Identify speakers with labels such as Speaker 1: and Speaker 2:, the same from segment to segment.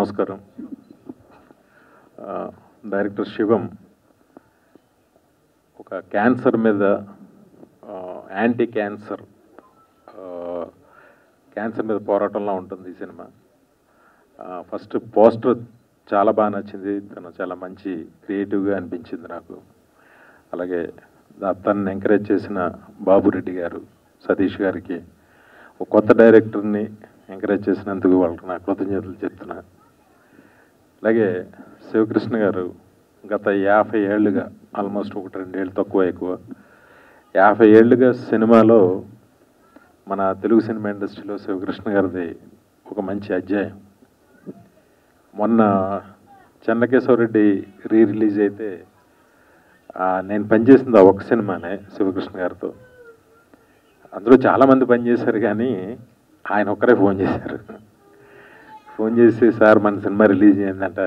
Speaker 1: నమస్కారం. డైరెక్టర్ శివం ఒక క్యాన్సర్ మీద యాంటీ క్యాన్సర్ క్యాన్సర్ మీద పోరాటంలో ఉంటుంది ఈ సినిమా. ఫస్ట్ పోస్టర్ చాలా బాగా నచ్చింది. తను చాలా మంచి క్రియేటివ్గా అనిపించింది నాకు. అలాగే తనని ఎంకరేజ్ చేసిన బాబురెడ్డి గారు సతీష్ గారికి ఒక కొత్త డైరెక్టర్ని ఎంకరేజ్ చేసినందుకు వాళ్ళకి నా కృతజ్ఞతలు చెప్తున్నాను అలాగే శివకృష్ణ గారు గత యాభై ఏళ్ళుగా ఆల్మోస్ట్ ఒకటి రెండేళ్ళు తక్కువ ఎక్కువ యాభై ఏళ్ళుగా సినిమాలో మన తెలుగు సినిమా ఇండస్ట్రీలో శివకృష్ణ గారిది ఒక మంచి అధ్యాయం. మొన్న చెన్నకేశ్వరరెడ్డి రీ రిలీజ్ అయితే నేను పనిచేసింది ఆ ఒక సినిమానే శివకృష్ణ గారితో. అందులో చాలామంది పనిచేశారు కానీ ఆయన ఒక్కరే ఫోన్ చేశారు. ఫోన్ చేసి సార్ మన సినిమా రిలీజ్ అయిందంట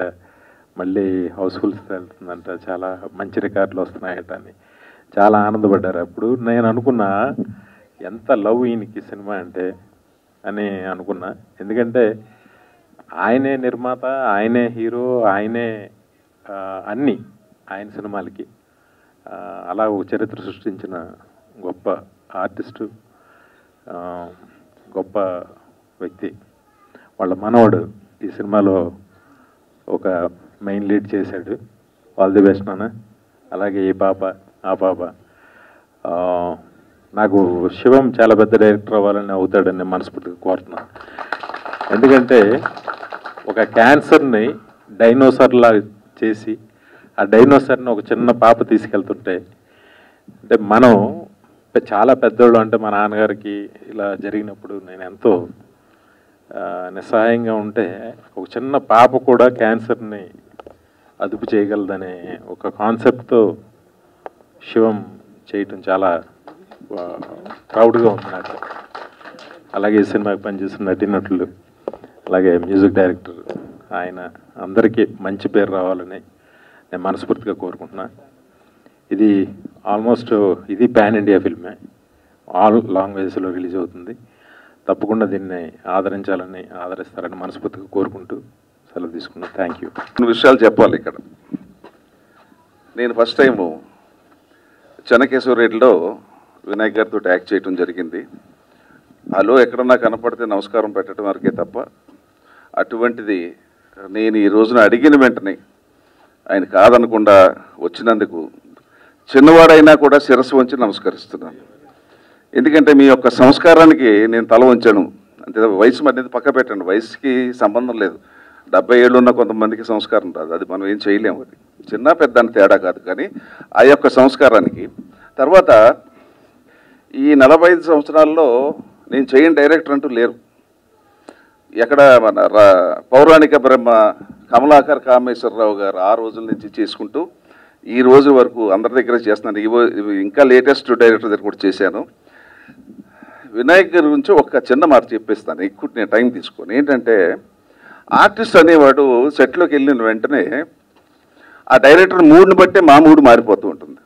Speaker 1: మళ్ళీ హౌస్ఫుల్స్ వెళ్తుందంట చాలా మంచి రికార్డులు వస్తున్నాయట అని చాలా ఆనందపడ్డారు. అప్పుడు నేను అనుకున్నా ఎంత లవ్ ఈయనకి సినిమా అంటే అని అనుకున్నా. ఎందుకంటే ఆయనే నిర్మాత ఆయనే హీరో ఆయనే అన్నీ ఆయన సినిమాలకి. అలా ఒక చరిత్ర సృష్టించిన గొప్ప ఆర్టిస్టు గొప్ప వ్యక్తి. వాళ్ళ మనవడు ఈ సినిమాలో ఒక మెయిన్ లీడ్ చేశాడు. ఆల్ ది బెస్ట్ నాన్న. అలాగే ఈ పాప ఆ పాప. నాకు శివం చాలా పెద్ద డైరెక్టర్ అవ్వాలని అవుతాడని మనస్ఫూర్తిగా కోరుతున్నాను ఎందుకంటే ఒక క్యాన్సర్ని డైనోసార్లా చేసి ఆ డైనోసార్ని ఒక చిన్న పాప తీసుకెళ్తుంటే అంటే మనం చాలా పెద్దోళ్ళు అంటే మా నాన్నగారికి ఇలా జరిగినప్పుడు నేను ఎంతో నిస్సహాయంగా ఉంటే ఒక చిన్న పాప కూడా క్యాన్సర్ని అదుపు చేయగలదనే ఒక కాన్సెప్ట్తో శివం చేయటం చాలా ప్రౌడ్గా ఉంది నాకు. అలాగే ఈ సినిమాకి పనిచేసిన నటినటులు అలాగే మ్యూజిక్ డైరెక్టర్ ఆయన అందరికీ మంచి పేరు రావాలని నేను మనస్ఫూర్తిగా కోరుకుంటున్నా. ఇది ఆల్మోస్ట్ ఇది పాన్ ఇండియా ఫిల్మే. ఆల్ లాంగ్వేజెస్లో రిలీజ్ అవుతుంది. తప్పకుండా దీన్ని ఆదరించాలని ఆదరిస్తారని మనస్ఫూర్తిగా కోరుకుంటూ సెలవు తీసుకున్నాను. థ్యాంక్ యూ
Speaker 2: కొన్ని విషయాలు చెప్పాలి ఇక్కడ. నేను ఫస్ట్ టైము చెన్నకేశ్వరరెడ్డిలో వినాయక్ గారితో యాక్ట్ చేయటం జరిగింది. హలో ఎక్కడన్నా కనపడితే నమస్కారం పెట్టడం వరకే తప్ప అటువంటిది నేను ఈ రోజున అడిగిన వెంటనే ఆయన కాదనకుండా వచ్చినందుకు చిన్నవాడైనా కూడా శిరస్సు వంచి నమస్కరిస్తున్నాను. ఎందుకంటే మీ యొక్క సంస్కారానికి నేను తల వంచాను. అంతే వయసు అనేది పక్క పెట్టండి. వయసుకి సంబంధం లేదు. డెబ్బై ఏళ్ళు ఉన్న కొంతమందికి సంస్కారం రాదు. అది మనం ఏం చేయలేము అది. చిన్న పెద్ద అని తేడా కాదు. కానీ ఆ యొక్క సంస్కారానికి. తర్వాత ఈ నలభై ఐదు సంవత్సరాల్లో నేను చేయని డైరెక్టర్ అంటూ లేరు. ఎక్కడ మన రా- పౌరాణిక బ్రహ్మ కమలాకర్ కామేశ్వరరావు గారు ఆ రోజుల నుంచి చేసుకుంటూ ఈ రోజు వరకు అందరి దగ్గర చేస్తున్నాను. ఇంకా లేటెస్ట్ డైరెక్టర్ దగ్గర కూడా చేశాను. వినాయక్ గారి గురించి ఒక చిన్న మాట చెప్పేస్తాను. ఎక్కువ నేను టైం తీసుకొని. ఏంటంటే ఆర్టిస్ట్ అనేవాడు సెట్లోకి వెళ్ళిన వెంటనే ఆ డైరెక్టర్ మూడ్ని బట్టే మా మూడు మారిపోతూ ఉంటుంది.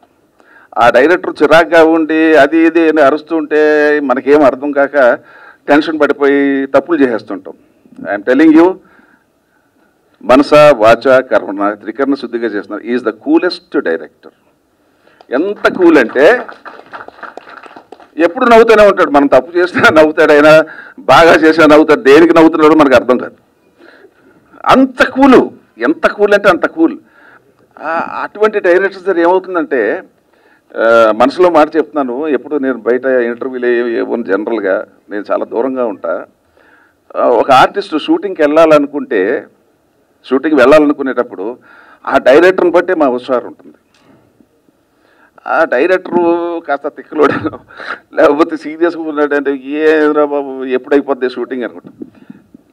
Speaker 2: ఆ డైరెక్టర్ చిరాగ్గా ఉండి అది ఇది అని అరుస్తూ ఉంటే మనకేం అర్థం కాక టెన్షన్ పడిపోయి తప్పులు చేసేస్తుంటాం. ఐఎమ్ టెలింగ్ యూ మనస వాచ కర్మణ త్రికరణ శుద్ధిగా చేస్తున్నారు. ఈజ్ ద కూలెస్ట్ డైరెక్టర్ ఎంత కూల్ అంటే ఎప్పుడు నవ్వుతూనే ఉంటాడు. మనం తప్పు చేసినా నవ్వుతాడు అయినా బాగా చేసినా నవ్వుతాడు. దేనికి నవ్వుతున్నాడో మనకు అర్థం కాదు. అంత కూలు. ఎంత కూల్ అంటే అంత కూల్. అటువంటి డైరెక్టర్స్ దగ్గర ఏమవుతుందంటే మనసులో మాట చెప్తున్నాను. ఎప్పుడు నేను బయట ఇంటర్వ్యూలు ఏమో జనరల్గా నేను చాలా దూరంగా ఉంటా. ఒక ఆర్టిస్ట్ షూటింగ్కి వెళ్ళాలనుకుంటే షూటింగ్కి వెళ్ళాలనుకునేటప్పుడు ఆ డైరెక్టర్ని బట్టే మా హుషారు ఉంటుంది. ఆ డైరెక్టరు కాస్త తిక్కలోడు లేకపోతే సీరియస్గా ఉన్నాడంటే ఏరా బాబు ఎప్పుడైపోద్ది షూటింగ్ అనుకుంటాం.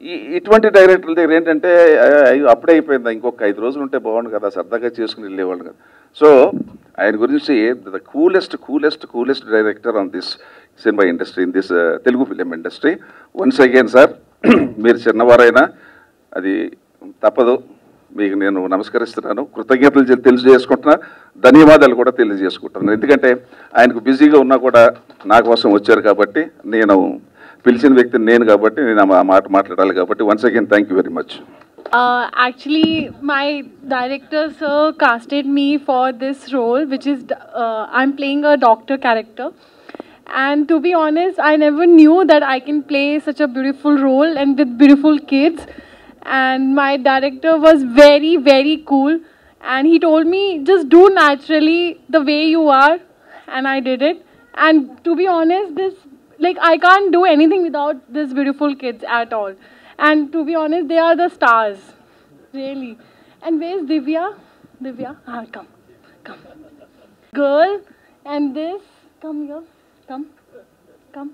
Speaker 2: ఈ ఇటువంటి డైరెక్టర్ల దగ్గర ఏంటంటే అయ్యో అప్పుడే అయిపోయిందా. ఇంకొక ఐదు రోజులు ఉంటే బాగుండు కదా సరదాగా చేసుకుని వెళ్ళేవాళ్ళు కదా. సో ఆయన గురించి the coolest coolest coolest director on this cinema industry in this Telugu film industry. Once again sir మీరు చిన్నవారైనా అది తప్పదు. మీకు నేను నమస్కరిస్తున్నాను. కృతజ్ఞతలు తెలియజేసుకుంటున్నా. ధన్యవాదాలు కూడా తెలియజేసుకుంటున్నాను ఎందుకంటే ఆయనకు బిజీగా ఉన్నా కూడా నా కోసం వచ్చారు కాబట్టి నేను పిలిచిన వ్యక్తి నేను కాబట్టి నేను ఆ మాట మాట్లాడాలి కాబట్టి once again thank you very much
Speaker 3: actually my director sir casted me for this role which is I'm playing a doctor character and to be honest I never knew that I can play such a beautiful role and with beautiful kids And my director was very, very cool. And he told me, just do naturally the way you are. And I did it. And to be honest, this, like, I can't do anything without these beautiful kids at all. And to be honest, they are the stars. Really. And where's Divya? Divya? Ah, come. Come. Girl. And this. Come here. Come. Come.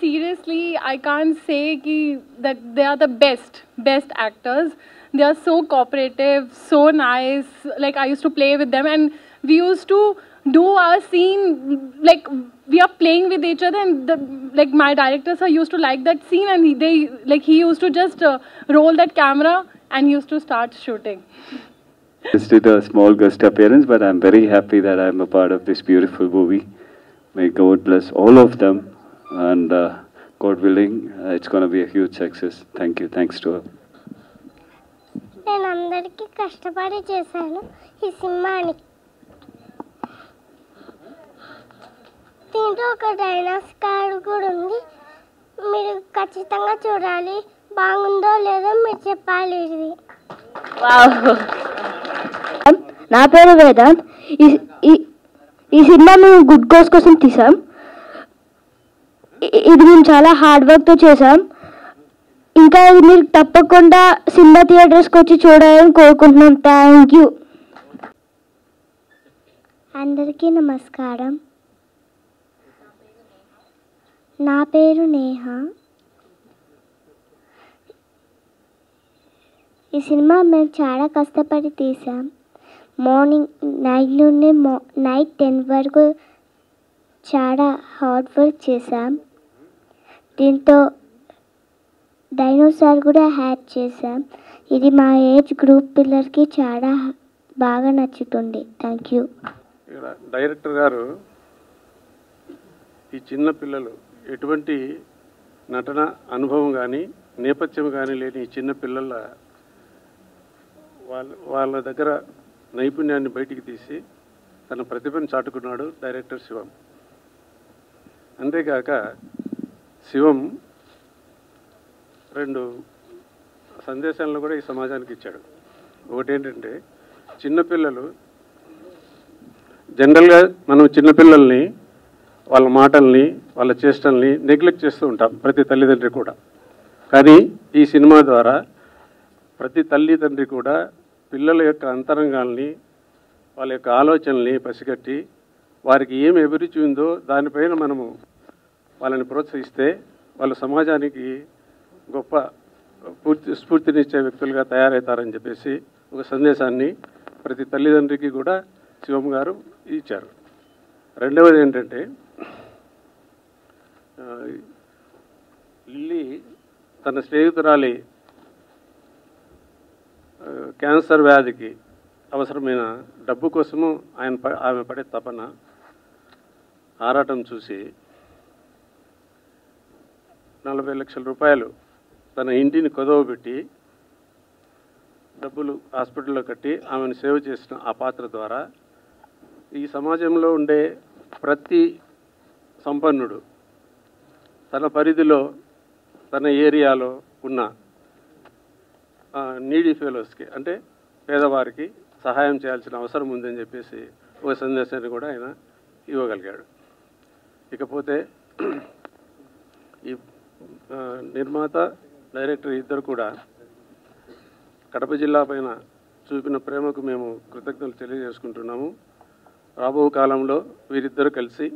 Speaker 3: Seriously, I can't say ki, that they are the best, best actors. They are so cooperative, so nice. Like, I used to play with them, and we used to do our scene like we are playing with each other and the, like my directors are used to like that scene and he, they like he used to just uh, roll that camera and used to start shooting
Speaker 4: Just did a small guest appearance, but I'm very happy that I'm a part of this beautiful movie. May God bless all of them, and uh, God willing, uh, it's going to be a huge success. Thank you. Thanks to all.
Speaker 5: నేను అందరికీ కష్టపడి చేశాను. ఈ సినిమాని. దీంట్లో ఒక డైనాస్ card కూడా ఉంది. మీరు ఖచ్చితంగా చూడాలి. బాగుందో లేదో మీరు చెప్పాలి ఇది.
Speaker 6: నా పేరు వేదాంత్. ఈ ఈ- ఈ సినిమా మేము గుడ్ కోస్ కోసం తీసాం. ఇది మేము చాలా హార్డ్ వర్క్తో చేసాం ఇంకా ఇది మీరు తప్పకుండా సినిమా థియేటర్స్కి వచ్చి చూడాలని కోరుకుంటున్నాం. థ్యాంక్ యూ
Speaker 5: అందరికీ నమస్కారం. నా పేరు నేహ. ఈ సినిమా మేము చాలా కష్టపడి తీసాం మార్నింగ్ నైట్ నుండి మో నైట్ టెన్ వరకు చాలా హార్డ్ వర్క్ చేసాం దీంతో డైనోసార్ కూడా హ్యాక్ చేశాం. ఇది మా ఏజ్ గ్రూప్ పిల్లలకి చాలా బాగా నచ్చుతుంది. Thank you.
Speaker 7: ఇక్కడ డైరెక్టర్ గారు ఈ చిన్న పిల్లలు ఎటువంటి నటన అనుభవం కానీ నేపథ్యం కానీ లేని ఈ చిన్న పిల్లల వాళ్ళ వాళ్ళ దగ్గర నైపుణ్యాన్ని బయటికి తీసి తన ప్రతిభను చాటుకున్నాడు డైరెక్టర్ శివం. అంతేకాక శివం రెండు సందేశాలను కూడా ఈ సమాజానికి ఇచ్చాడు. ఒకటి ఏంటంటే చిన్నపిల్లలు జనరల్గా మనం చిన్నపిల్లల్ని వాళ్ళ మాటల్ని వాళ్ళ చేష్టల్ని నెగ్లెక్ట్ చేస్తూ ఉంటాం ప్రతి తల్లిదండ్రి కూడా. కానీ ఈ సినిమా ద్వారా ప్రతి తల్లి తండ్రి కూడా పిల్లల యొక్క అంతరంగాల్ని వాళ్ళ యొక్క ఆలోచనల్ని పసిగట్టి వారికి ఏమి అభిరుచి ఉందో దానిపైన మనము వాళ్ళని ప్రోత్సహిస్తే వాళ్ళు సమాజానికి గొప్ప పూర్తి స్ఫూర్తినిచ్చే వ్యక్తులుగా తయారవుతారని చెప్పేసి ఒక సందేశాన్ని ప్రతి తల్లిదండ్రికి కూడా శివం గారు ఇచ్చారు. రెండవది ఏంటంటే లిల్లీ తన స్నేహితురాలి క్యాన్సర్ వ్యాధికి అవసరమైన డబ్బు కోసము ఆయన ప- ఆమె పడే తపన ఆరాటం చూసి నలభై లక్షల రూపాయలు తన ఇంటిని కొదవబెట్టి డబ్బులు హాస్పిటల్లో కట్టి ఆమెను సేవ చేసిన ఆ పాత్ర ద్వారా ఈ సమాజంలో ఉండే ప్రతి సంపన్నుడు తన పరిధిలో తన ఏరియాలో ఉన్న నీడీ ఫెలోస్కి అంటే పేదవారికి సహాయం చేయాల్సిన అవసరం ఉందని చెప్పేసి ఒక సందేశాన్ని కూడా ఆయన ఇవ్వగలిగాడు. ఇకపోతే ఈ నిర్మాత డైరెక్టర్ ఇద్దరు కూడా కడప జిల్లా పైన చూపిన ప్రేమకు మేము కృతజ్ఞతలు తెలియజేసుకుంటున్నాము. రాబో కాలంలో వీరిద్దరూ కలిసి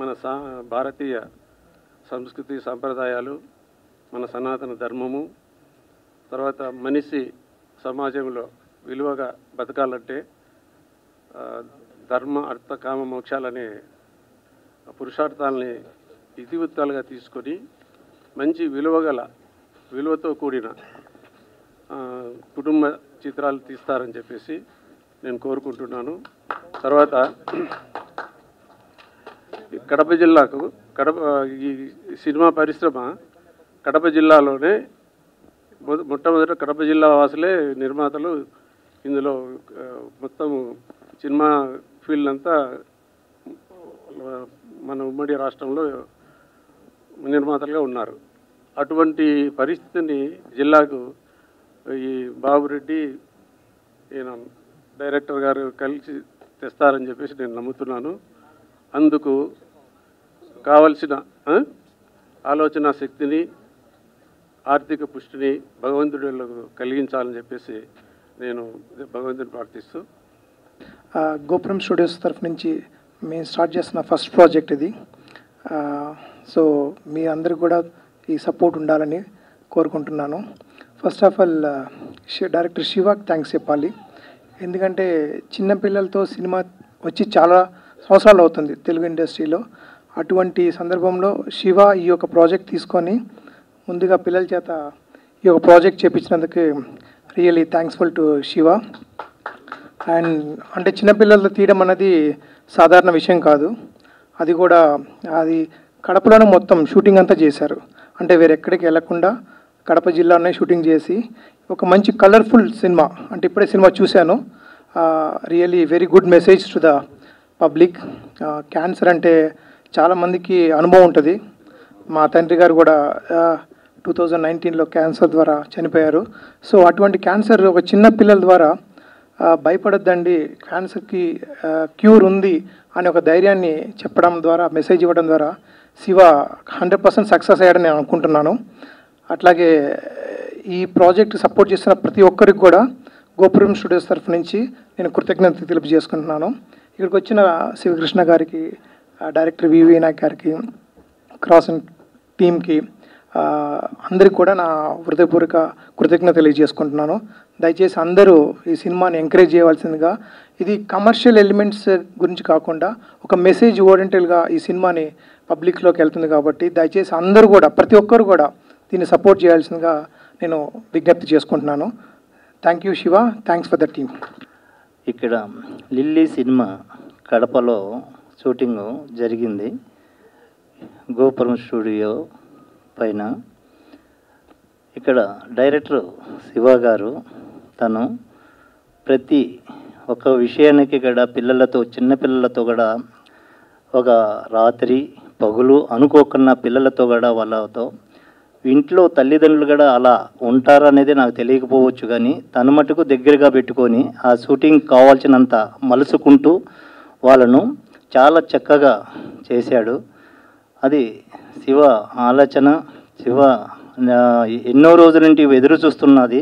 Speaker 7: మన సా భారతీయ సంస్కృతి సాంప్రదాయాలు మన సనాతన ధర్మము తర్వాత మనిషి సమాజంలో విలువగా బతకాలంటే ధర్మ అర్థ కామ మోక్షాలనే పురుషార్థాలని ఇతివృత్తాలుగా తీసుకొని మంచి విలువగల విలువతో కూడిన కుటుంబ చిత్రాలు తీస్తారని చెప్పేసి నేను కోరుకుంటున్నాను. తర్వాత కడప జిల్లాకు కడప ఈ సినిమా పరిశ్రమ కడప జిల్లాలోనే మొ- మొట్టమొదట కడప జిల్లా వాసులే నిర్మాతలు. ఇందులో మొత్తం సినిమా ఫీల్డ్ అంతా మన ఉమ్మడి రాష్ట్రంలో నిర్మాతలుగా ఉన్నారు. అటువంటి పరిస్థితిని జిల్లాకు ఈ బాబురెడ్డి ఈయన డైరెక్టర్ గారు కలిసి తెస్తారని చెప్పేసి నేను నమ్ముతున్నాను. అందుకు కావలసిన ఆలోచన శక్తిని ఆర్థిక పుష్టిని భగవంతుడు కలిగించాలని చెప్పేసి నేను భగవంతుని ప్రార్థిస్తూ.
Speaker 8: గోపురం స్టూడియోస్ తరఫు నుంచి మేము స్టార్ట్ చేసిన ఫస్ట్ ప్రాజెక్ట్ ఇది. సో మీ అందరికి కూడా ఈ సపోర్ట్ ఉండాలని కోరుకుంటున్నాను. ఫస్ట్ ఆఫ్ ఆల్ డైరెక్టర్ శివాకి థ్యాంక్స్ చెప్పాలి. ఎందుకంటే చిన్నపిల్లలతో సినిమా వచ్చి చాలా సంవత్సరాలు అవుతుంది తెలుగు ఇండస్ట్రీలో. అటువంటి సందర్భంలో శివ ఈ యొక్క ప్రాజెక్ట్ తీసుకొని ముందుగా పిల్లల చేత ఈ యొక్క project చేపించినందుకు really thanksful to Shiva. And అంటే చిన్నపిల్లలతో తీయడం అన్నది సాధారణ విషయం కాదు. అది కూడా అది కడపలోనే మొత్తం షూటింగ్ అంతా చేశారు. అంటే వేరెక్కడికి వెళ్ళకుండా కడప జిల్లాలోనే షూటింగ్ చేసి ఒక మంచి కలర్ఫుల్ సినిమా అంటే ఇప్పుడే సినిమా చూశాను. Really very good message to the public cancer అంటే చాలామందికి అనుభవం ఉంటుంది. మా తండ్రి గారు కూడా టూ థౌజండ్ నైన్టీన్లో క్యాన్సర్ ద్వారా చనిపోయారు. సో అటువంటి క్యాన్సర్ ఒక చిన్న పిల్లల ద్వారా భయపడద్దండి క్యాన్సర్కి క్యూర్ ఉంది అనే ఒక ధైర్యాన్ని చెప్పడం ద్వారా మెసేజ్ ఇవ్వడం ద్వారా శివ హండ్రెడ్ పర్సెంట్ సక్సెస్ అయ్యాడని నేను అనుకుంటున్నాను. అట్లాగే ఈ ప్రాజెక్ట్ సపోర్ట్ చేసిన ప్రతి ఒక్కరికి కూడా గోపురం స్టూడియోస్ తరఫు నుంచి నేను కృతజ్ఞత తెలియజేసుకుంటున్నాను. ఇక్కడికి వచ్చిన శివకృష్ణ గారికి డైరెక్టర్ వివి వినాయక్ గారికి క్రాస్ టీమ్కి అందరికి కూడా నా హృదయపూర్వక కృతజ్ఞత తెలియజేసుకుంటున్నాను. దయచేసి అందరూ ఈ సినిమాని ఎంకరేజ్ చేయవలసిందిగా ఇది కమర్షియల్ ఎలిమెంట్స్ గురించి కాకుండా ఒక మెసేజ్ ఓరియంటల్గా ఈ సినిమాని పబ్లిక్లోకి వెళ్తుంది కాబట్టి దయచేసి అందరూ కూడా ప్రతి ఒక్కరు కూడా దీన్ని సపోర్ట్ చేయాల్సిందిగా నేను విజ్ఞప్తి చేసుకుంటున్నాను. Thank you Shiva thanks for the team
Speaker 9: ఇక్కడ లిల్లీ సినిమా కడపలో షూటింగ్ జరిగింది. గోపురం స్టూడియో పైన. ఇక్కడ డైరెక్టర్ శివ గారు తను ప్రతి ఒక్క విషయానికి కూడా పిల్లలతో చిన్న పిల్లలతో కూడా ఒక రాత్రి పగులు అనుకోకున్న పిల్లలతో కూడా వాళ్ళతో ఇంట్లో తల్లిదండ్రులు కూడా అలా ఉంటారనేది నాకు తెలియకపోవచ్చు కానీ తన మటుకు దగ్గరగా పెట్టుకొని ఆ షూటింగ్ కావాల్సినంత మలుసుకుంటూ వాళ్ళను చాలా చక్కగా చేశాడు. అది శివ ఆలోచన శివ ఎన్నో రోజుల నుండి ఎదురు చూస్తున్నది.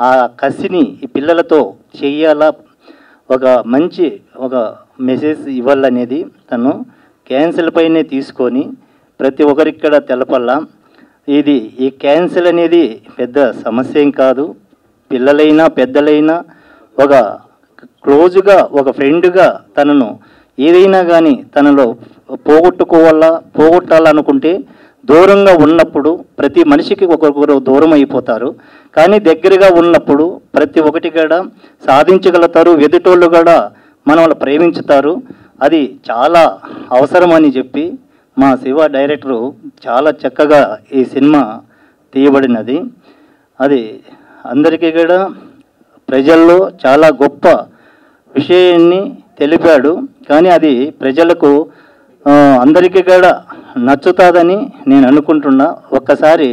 Speaker 9: ఆ కసిని ఈ పిల్లలతో చెయ్యాలా ఒక మంచి ఒక మెసేజ్ ఇవ్వాలనేది తను క్యాన్సిల్ పైనే తీసుకొని ప్రతి ఒక్కరికి కూడా తెలపల్లా. ఇది ఈ క్యాన్సిల్ అనేది పెద్ద సమస్య ఏం కాదు. పిల్లలైనా పెద్దలైనా ఒక క్లోజ్గా ఒక ఫ్రెండ్గా తనను ఏదైనా కానీ తనలో పోగొట్టుకోవాలా పోగొట్టాలనుకుంటే దూరంగా ఉన్నప్పుడు ప్రతి మనిషికి ఒకరికొకరు దూరం అయిపోతారు. కానీ దగ్గరగా ఉన్నప్పుడు ప్రతి ఒక్కటి కూడా సాధించగలుగుతారు ఎదుటోళ్ళు కూడా మనల్ని ప్రేమించుతారు. అది చాలా అవసరమని చెప్పి మా శివ డైరెక్టరు చాలా చక్కగా ఈ సినిమా తీయబడినది. అది అందరికీ కూడా ప్రజల్లో చాలా గొప్ప విషయాన్ని తెలిపాడు. కానీ అది ప్రజలకు అందరికీ కూడా నచ్చుతుందని నేను అనుకుంటున్నా. ఒక్కసారి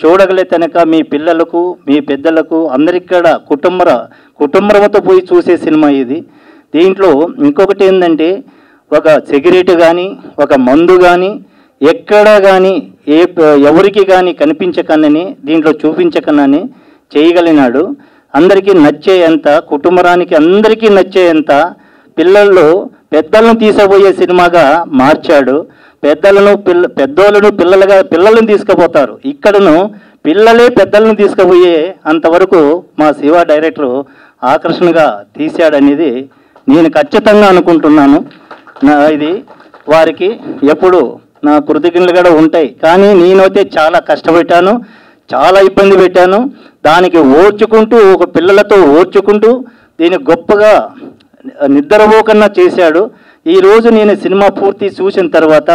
Speaker 9: చూడగలే తనక మీ పిల్లలకు మీ పెద్దలకు అందరికీ కూడా కుటుంబ కుటుంబంతో పోయి చూసే సినిమా ఇది. దీంట్లో ఇంకొకటి ఏంటంటే ఒక సిగరెట్ కానీ ఒక మందు కానీ ఎక్కడా కానీ ఏ ఎవరికి కానీ కనిపించకనని దీంట్లో చూపించకనని చేయగలిగినాడు. అందరికీ నచ్చేంత కుటుంబరానికి అందరికీ నచ్చేంత పిల్లల్లో పెద్దలను తీసబోయే సినిమాగా మార్చాడు. పెద్దలను పిల్ల పెద్దోళ్ళను పిల్లలుగా పిల్లలను తీసుకుపోతారు. ఇక్కడను పిల్లలే పెద్దలను తీసుకుపోయే అంతవరకు మా శివ డైరెక్టరు ఆకర్షణగా తీశాడనేది నేను ఖచ్చితంగా అనుకుంటున్నాను. నా ఇది వారికి ఎప్పుడు నా కృతజ్ఞతలు కూడా ఉంటాయి. కానీ నేనైతే చాలా కష్టపెట్టాను చాలా ఇబ్బంది పెట్టాను. దానికి ఓర్చుకుంటూ ఒక పిల్లలతో ఓర్చుకుంటూ దీన్ని గొప్పగా నిద్రపోకన్నా చేశాడు. ఈరోజు నేను సినిమా పూర్తి చూసిన తర్వాత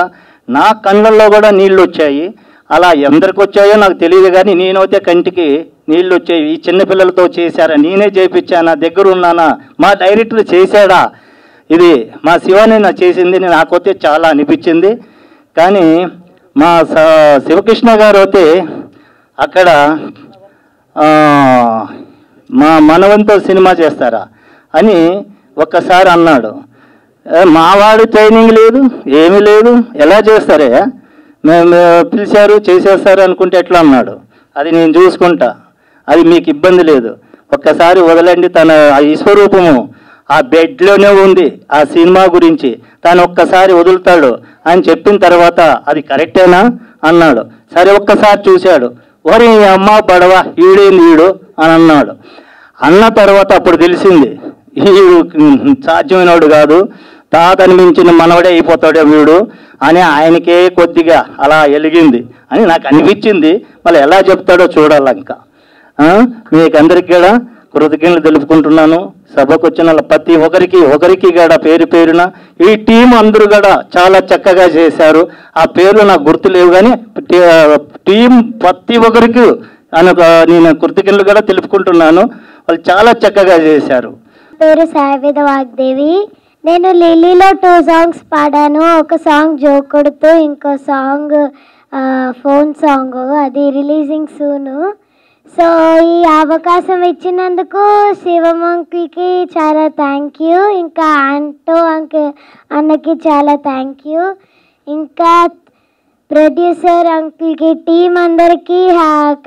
Speaker 9: నా కళ్ళల్లో కూడా నీళ్ళు వచ్చాయి. అలా ఎందరికి వచ్చాయో నాకు తెలియదు కానీ నేనైతే కంటికి నీళ్ళు వచ్చేవి ఈ చిన్నపిల్లలతో చేశారా? నేనే చేయించానా దగ్గర ఉన్నానా మా డైరెక్టర్ చేశాడా? ఇది మా శివాని నా చేసింది. నాకైతే చాలా అనిపించింది. కానీ మా స- శివకృష్ణ గారు అయితే అక్కడ మా మనవంతో సినిమా చేస్తారా అని ఒక్కసారి అన్నాడు. మావాడు ట్రైనింగ్ లేదు ఏమీ లేదు. ఎలా చేస్తారే? మేము పిలిచారు చేసేస్తారు అనుకుంటే ఎట్లా అన్నాడు. అది నేను చూసుకుంటా. అది మీకు ఇబ్బంది లేదు. ఒక్కసారి వదలండి తన ఆ ఈశ్వరూపము. ఆ బెడ్లోనే ఉంది ఆ సినిమా గురించి. తను ఒక్కసారి వదులుతాడు అని చెప్పిన తర్వాత అది కరెక్టేనా అన్నాడు. సరే ఒక్కసారి చూశాడు. ఒరే ఈ అమ్మ బడవ ఈడేంది ఈడు అని అన్నాడు. అన్న తర్వాత అప్పుడు తెలిసింది ఈడు సాధ్యమైనవాడు కాదు. తాతని మించిన మనవడే అయిపోతాడే వీడు అని ఆయనకే కొద్దిగా అలా ఎలిగింది అని నాకు అనిపించింది. మళ్ళీ ఎలా చెప్తాడో చూడాలి ఇంకా. మీకందరికీ కూడా కృతజ్ఞతలు తెలుపుకుంటున్నాను. సభకు వచ్చిన వాళ్ళ ప్రతి ఒక్కరికి ఒకరికి కూడా పేరు పేరున ఈ టీం అందరూ కూడా చాలా చక్కగా చేశారు. ఆ పేర్లు నాకు గుర్తు లేవు కానీ టీం ప్రతి ఒక్కరికి అను- నేను కృతజ్ఞతలు కూడా తెలుపుకుంటున్నాను. వాళ్ళు చాలా చక్కగా చేశారు.
Speaker 5: పేరు సావిద వాగ్దేవి. నేను లిల్లీలో టూ సాంగ్స్ పాడాను. ఒక సాంగ్ జోకుడుతూ ఇంకో సాంగ్ ఫోన్ సాంగ్ అది రిలీజింగ్ సూను సో ఈ అవకాశం ఇచ్చినందుకు శివం అంకుల్కి చాలా థ్యాంక్ యూ ఇంకా ఆంటో అంక్ అన్నకి చాలా థ్యాంక్ యూ ఇంకా ప్రొడ్యూసర్ అంకుల్కి టీం అందరికీ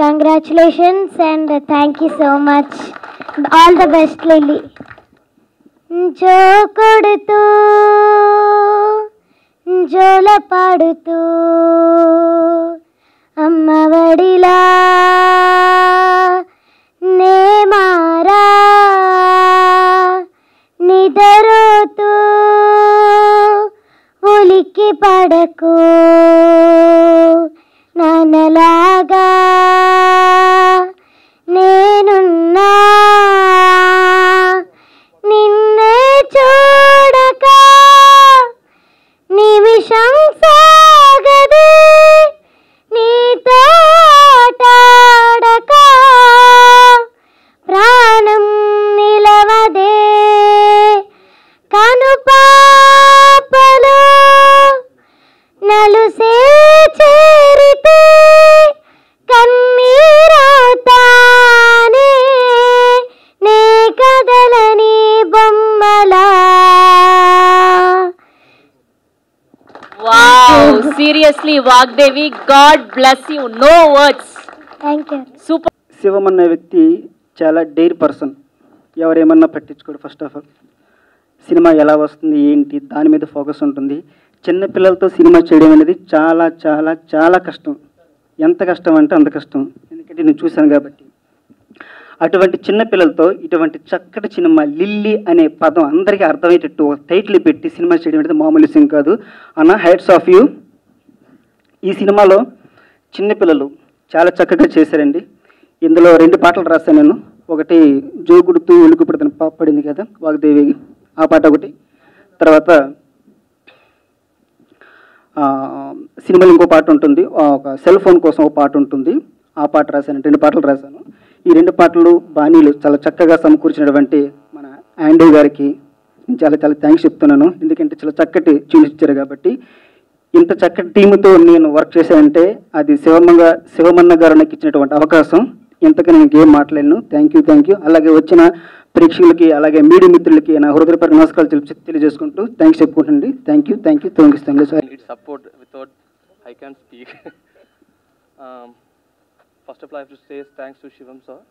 Speaker 5: congratulations and thank you so much all the best Lily జో కొడుతూ జోల పాడుతూ అమ్మవడిలా నే మారా నిదరోతూ ఉలిక్కి పడకు నాన్నలాగా నేనున్న
Speaker 10: seriously, Vagdevi, God bless you. No words.
Speaker 5: Thank you
Speaker 10: Super.
Speaker 11: Sivam అనే వ్యక్తి చాలా డేర్ పర్సన్. ఎవరేమన్నా పట్టించుకోడు ఫస్ట్ ఆఫ్ ఆల్. సినిమా ఎలా వస్తుంది ఏంటి దాని మీద ఫోకస్ ఉంటుంది. చిన్న పిల్లలతో సినిమా చేయడం అనేది చాలా చాలా చాలా కష్టం. ఎంత కష్టం అంటే అంత కష్టం. ఎందుకంటే నేను చూశాను కాబట్టి. అటువంటి చిన్న పిల్లలతో ఇటువంటి చక్కటి సినిమా లిల్లీ అనే పదం అందరికీ అర్థమయ్యేటట్టు ఒక టైటిల్ పెట్టి సినిమా చేయడం అనేది మామూలు విషయం కాదు. అన్న హైట్స్ ఆఫ్ యూ ఈ సినిమాలో చిన్నపిల్లలు చాలా చక్కగా చేశారండి. ఇందులో రెండు పాటలు రాశాను నేను. ఒకటి జోగుడుతూ ఉలుకు పడుతున్న పాప పడింది కదా వాగ్దేవి. ఆ పాట ఒకటి. తర్వాత సినిమాలో ఇంకో పాట ఉంటుంది. ఒక సెల్ ఫోన్ కోసం ఒక పాట ఉంటుంది. ఆ పాట రాశాను రెండు పాటలు రాశాను. ఈ రెండు పాటలు బాణీలు చాలా చక్కగా సమకూర్చినటువంటి మన యాండీ గారికి నేను చాలా చాలా థ్యాంక్స్ చెప్తున్నాను. ఎందుకంటే చాలా చక్కటి ట్యూన్స్ ఇచ్చారు కాబట్టి ఇంత చక్కటి టీముతో నేను వర్క్ చేశానంటే అది శివమన్న శివమన్న గారు నాకు ఇచ్చినటువంటి అవకాశం. ఇంతకు నేను ఇంకేం మాట్లాడను థ్యాంక్ యూ థ్యాంక్ యూ అలాగే వచ్చిన ప్రేక్షకులకి అలాగే మీడియా మిత్రులకి నా హృదయపూర్వక నమస్కారాలు తెలిపి తెలియజేసుకుంటూ thanks చెప్పుకుంటుంది thank you thank you thank you thank you sir
Speaker 12: support without I can speak first of all to all, thanks to Sivam sir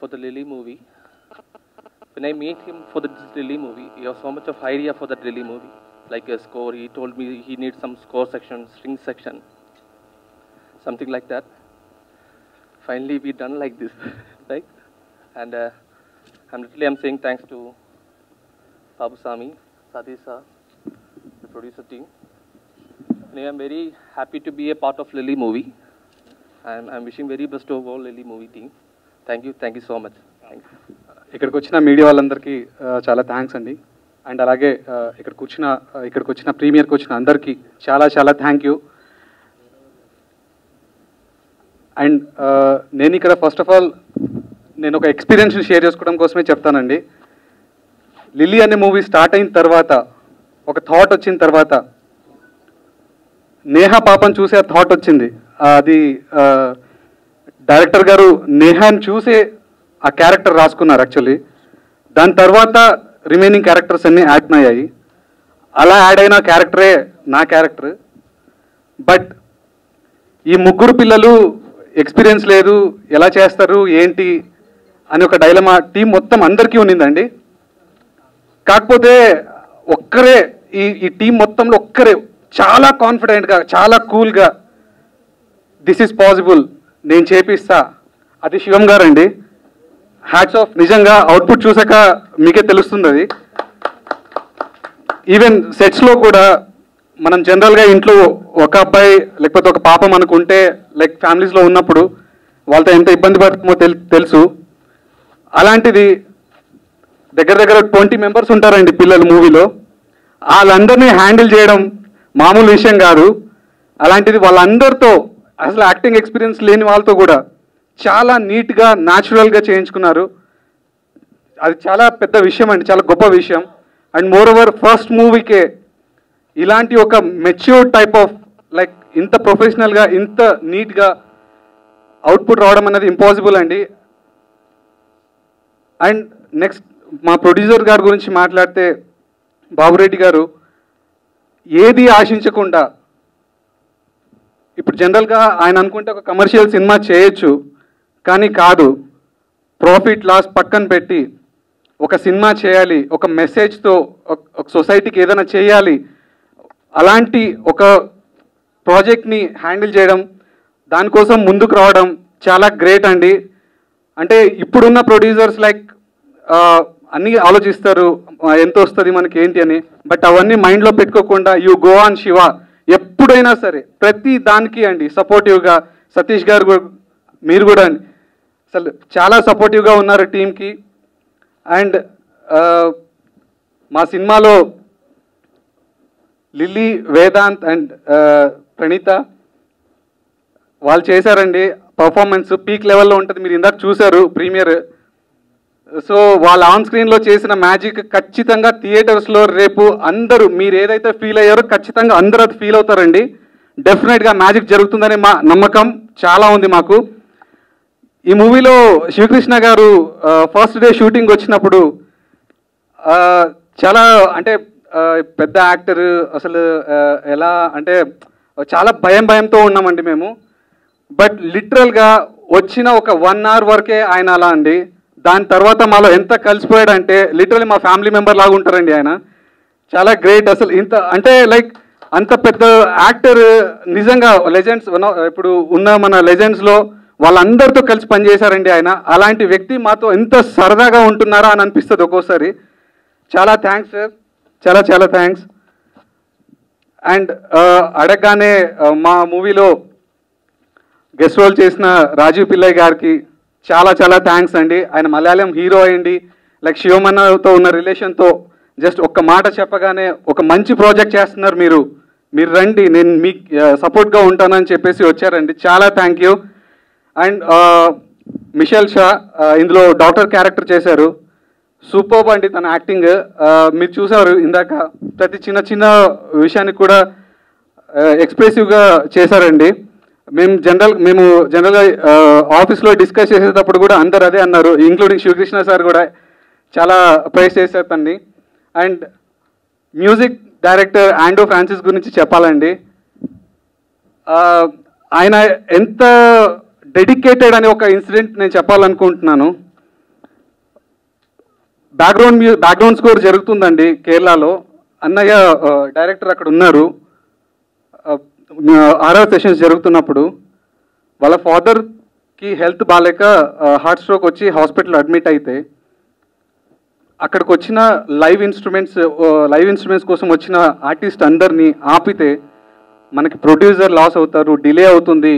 Speaker 12: for the Lily movie When I met him for the Lily movie, he has so much of idea for that Lily movie, like a score. He told me he needs some score section, string section, something like that. Finally, we done like this, right? And uh, I'm literally I'm saying thanks to Babu Sami, Sadiq sir, the producer team. And I'm very happy to be a part of Lily movie. I'm, I'm wishing very best of all Lily movie team. Thank you, thank you so much. Thank you.
Speaker 13: ఇక్కడికి వచ్చిన media వాళ్ళందరికీ చాలా thanks అండి. And అలాగే ఇక్కడికి వచ్చిన ఇక్కడికి వచ్చిన ప్రీమియర్కి వచ్చిన అందరికీ చాలా చాలా థ్యాంక్ యూ. అండ్ నేను ఇక్కడ ఫస్ట్ ఆఫ్ ఆల్ నేను ఒక ఎక్స్పీరియన్స్ని షేర్ చేసుకోవడం కోసమే చెప్తానండి. లిల్లీ అనే మూవీ స్టార్ట్ అయిన తర్వాత ఒక థాట్ వచ్చిన తర్వాత నేహా పాపం చూసే ఆ థాట్ వచ్చింది. అది డైరెక్టర్ గారు నేహాని చూసే ఆ క్యారెక్టర్ రాసుకున్నారు యాక్చువల్లీ. దాని తర్వాత రిమైనింగ్ క్యారెక్టర్స్ అన్నీ యాడ్ అయ్యాయి. అలా యాడ్ అయిన క్యారెక్టరే నా క్యారెక్టర్. బట్ ఈ ముగ్గురు పిల్లలు ఎక్స్పీరియన్స్ లేదు ఎలా చేస్తారు ఏంటి అని ఒక డైలమా టీం మొత్తం అందరికీ ఉన్నిందండి. కాకపోతే ఒక్కరే ఈ ఈ టీం మొత్తంలో ఒక్కరే చాలా కాన్ఫిడెంట్గా చాలా కూల్గా దిస్ ఈజ్ పాసిబుల్ నేను చేపిస్తా. అది శివం గారండి. హ్యాట్స్ ఆఫ్ నిజంగా అవుట్పుట్ చూసాక మీకే తెలుస్తుంది అది ఈవెన్ సెట్స్లో కూడా మనం జనరల్గా ఇంట్లో ఒక అబ్బాయి లేకపోతే ఒక పాప మనకు ఉంటే లైక్ ఫ్యామిలీస్లో ఉన్నప్పుడు వాళ్ళతో ఎంత ఇబ్బంది పడుతుందో తెలు తెలుసు. అలాంటిది దగ్గర దగ్గర ట్వంటీ మెంబర్స్ ఉంటారండి పిల్లలు మూవీలో వాళ్ళందరినీ హ్యాండిల్ చేయడం మామూలు విషయం కాదు. అలాంటిది వాళ్ళందరితో అసలు యాక్టింగ్ ఎక్స్పీరియన్స్ లేని వాళ్ళతో కూడా చాలా నీట్గా న్యాచురల్గా చేయించుకున్నారు. అది చాలా పెద్ద విషయం అండి చాలా గొప్ప విషయం. అండ్ మోర్ ఓవర్ ఫస్ట్ మూవీకే ఇలాంటి ఒక మెచ్యూర్ టైప్ ఆఫ్ లైక్ ఇంత ప్రొఫెషనల్గా ఇంత నీట్గా అవుట్పుట్ రావడం అనేది ఇంపాసిబుల్ అండి. అండ్ నెక్స్ట్ మా ప్రొడ్యూసర్ గారి గురించి మాట్లాడితే బాబురెడ్డి గారు ఏది ఆశించకుండా ఇప్పుడు జనరల్గా ఆయన అనుకుంటే ఒక కమర్షియల్ సినిమా చేయొచ్చు. కానీ కాదు. ప్రాఫిట్ లాస్ పక్కన పెట్టి ఒక సినిమా చేయాలి ఒక మెసేజ్తో ఒక సొసైటీకి ఏదైనా చేయాలి అలాంటి ఒక ప్రాజెక్ట్ని హ్యాండిల్ చేయడం దానికోసం ముందుకు రావడం చాలా గ్రేట్ అండి. అంటే ఇప్పుడున్న ప్రొడ్యూసర్స్ లైక్ అన్నీ ఆలోచిస్తారు ఎంత వస్తుంది మనకి ఏంటి అని. బట్ అవన్నీ మైండ్లో పెట్టుకోకుండా యూ గో ఆన్ శివ ఎప్పుడైనా సరే ప్రతి దానికి అండి సపోర్టివ్గా సతీష్ గారు మీరు కూడా అండి. అసలు చాలా సపోర్టివ్గా ఉన్నారు టీంకి అండ్ మా సినిమాలో లిల్లీ వేదాంత్ అండ్ ప్రణీత వాళ్ళు చేశారండి. పర్ఫార్మెన్స్ పీక్ లెవెల్లో ఉంటుంది. మీరు ఇందాక చూశారు ప్రీమియర్ సో వాళ్ళ ఆన్ స్క్రీన్లో చేసిన మ్యాజిక్ ఖచ్చితంగా థియేటర్స్లో రేపు అందరూ మీరు ఏదైతే ఫీల్ అయ్యారో ఖచ్చితంగా అందరూ అది ఫీల్ అవుతారండి. డెఫినెట్గా మ్యాజిక్ జరుగుతుందనే మా నమ్మకం చాలా ఉంది మాకు. ఈ మూవీలో శివకృష్ణ గారు ఫస్ట్ డే షూటింగ్ వచ్చినప్పుడు చాలా అంటే పెద్ద యాక్టర్ అసలు ఎలా అంటే చాలా భయం భయంతో ఉన్నామండి మేము. బట్ లిటరల్గా వచ్చిన ఒక వన్ అవర్ వరకే ఆయన అలా అండి. దాని తర్వాత మాలో ఎంత కలిసిపోయాడంటే లిటరల్లీ మా ఫ్యామిలీ మెంబర్ లాగా ఉంటారండి ఆయన. చాలా గ్రేట్ అసలు ఇంత అంటే లైక్ అంత పెద్ద యాక్టర్ నిజంగా లెజెండ్స్ ఇప్పుడు ఉన్న మన లెజెండ్స్లో వాళ్ళందరితో కలిసి పనిచేశారండి ఆయన. అలాంటి వ్యక్తి మాతో ఎంత సరదాగా ఉంటున్నారా అని అనిపిస్తుంది ఒక్కోసారి. చాలా థ్యాంక్స్ సార్ చాలా చాలా థ్యాంక్స్ అండ్ uh, అడగగానే uh, మా మూవీలో గెస్ట్ రోల్ చేసిన రాజీవ్ పిల్లయ్య గారికి చాలా చాలా థ్యాంక్స్ అండి. ఆయన మలయాళం హీరో అయ్యండి. లైక్ శివమన్నతో ఉన్న రిలేషన్తో జస్ట్ ఒక్క మాట చెప్పగానే ఒక మంచి ప్రాజెక్ట్ చేస్తున్నారు మీరు. మీరు రండి. నేను మీ సపోర్ట్గా uh, ఉంటానని చెప్పేసి వచ్చారండి. చాలా thank you and Mitchell Shah ఇందులో డాక్టర్ క్యారెక్టర్ చేశారు. సూపర్ అండి తన యాక్టింగ్. మీరు చూసారు ఇందాక ప్రతి చిన్న చిన్న విషయానికి కూడా ఎక్స్ప్రెసివ్గా చేశారండి. మేము జనరల్ మేము జనరల్గా ఆఫీస్లో డిస్కస్ చేసేటప్పుడు కూడా అందరు అదే అన్నారు. ఇంక్లూడింగ్ శివకృష్ణ సార్ కూడా చాలా ప్రైజ్ చేశారు తన్ని. And music director Ando Francis గురించి చెప్పాలండి. ఆయన ఎంత డెడికేటెడ్ అనే ఒక ఇన్సిడెంట్ నేను చెప్పాలనుకుంటున్నాను. బ్యాక్గ్రౌండ్ మ్యూ బ్యాక్గ్రౌండ్ స్కోర్ జరుగుతుందండి కేరళలో. అన్నయ్య డైరెక్టర్ అక్కడ ఉన్నారు. ఆర్ఆర్ సెషన్స్ జరుగుతున్నప్పుడు. వాళ్ళ ఫాదర్కి హెల్త్ బాగాలేక హార్ట్ స్ట్రోక్ వచ్చి హాస్పిటల్ అడ్మిట్ అయితే అక్కడికి వచ్చిన లైవ్ ఇన్స్ట్రుమెంట్స్ లైవ్ ఇన్స్ట్రుమెంట్స్ కోసం వచ్చిన ఆర్టిస్ట్ అందరినీ ఆపితే మనకి ప్రొడ్యూసర్ లాస్ అవుతారు డిలే అవుతుంది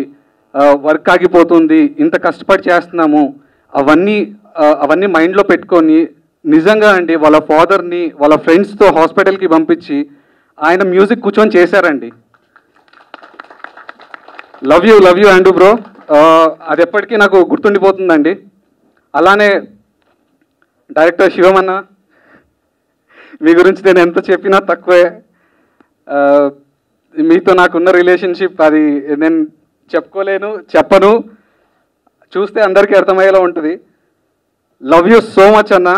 Speaker 13: వర్క్ ఆగిపోతుంది ఇంత కష్టపడి చేస్తున్నాము అవన్నీ అవన్నీ మైండ్లో పెట్టుకొని నిజంగా అండి వాళ్ళ ఫాదర్ని వాళ్ళ ఫ్రెండ్స్తో హాస్పిటల్కి పంపించి ఆయన మ్యూజిక్ కూర్చొని చేశారండి. Love you love you and bro అది ఎప్పటికీ నాకు గుర్తుండిపోతుందండి. అలానే డైరెక్టర్ శివమన్న మీ గురించి నేను ఎంత చెప్పినా తక్కువే. మీతో నాకున్న రిలేషన్షిప్ అది నేను చెప్పుకోలేను చెప్పను. చూస్తే అందరికీ అర్థమయ్యేలా ఉంటుంది. లవ్ యూ సో మచ్ అన్న.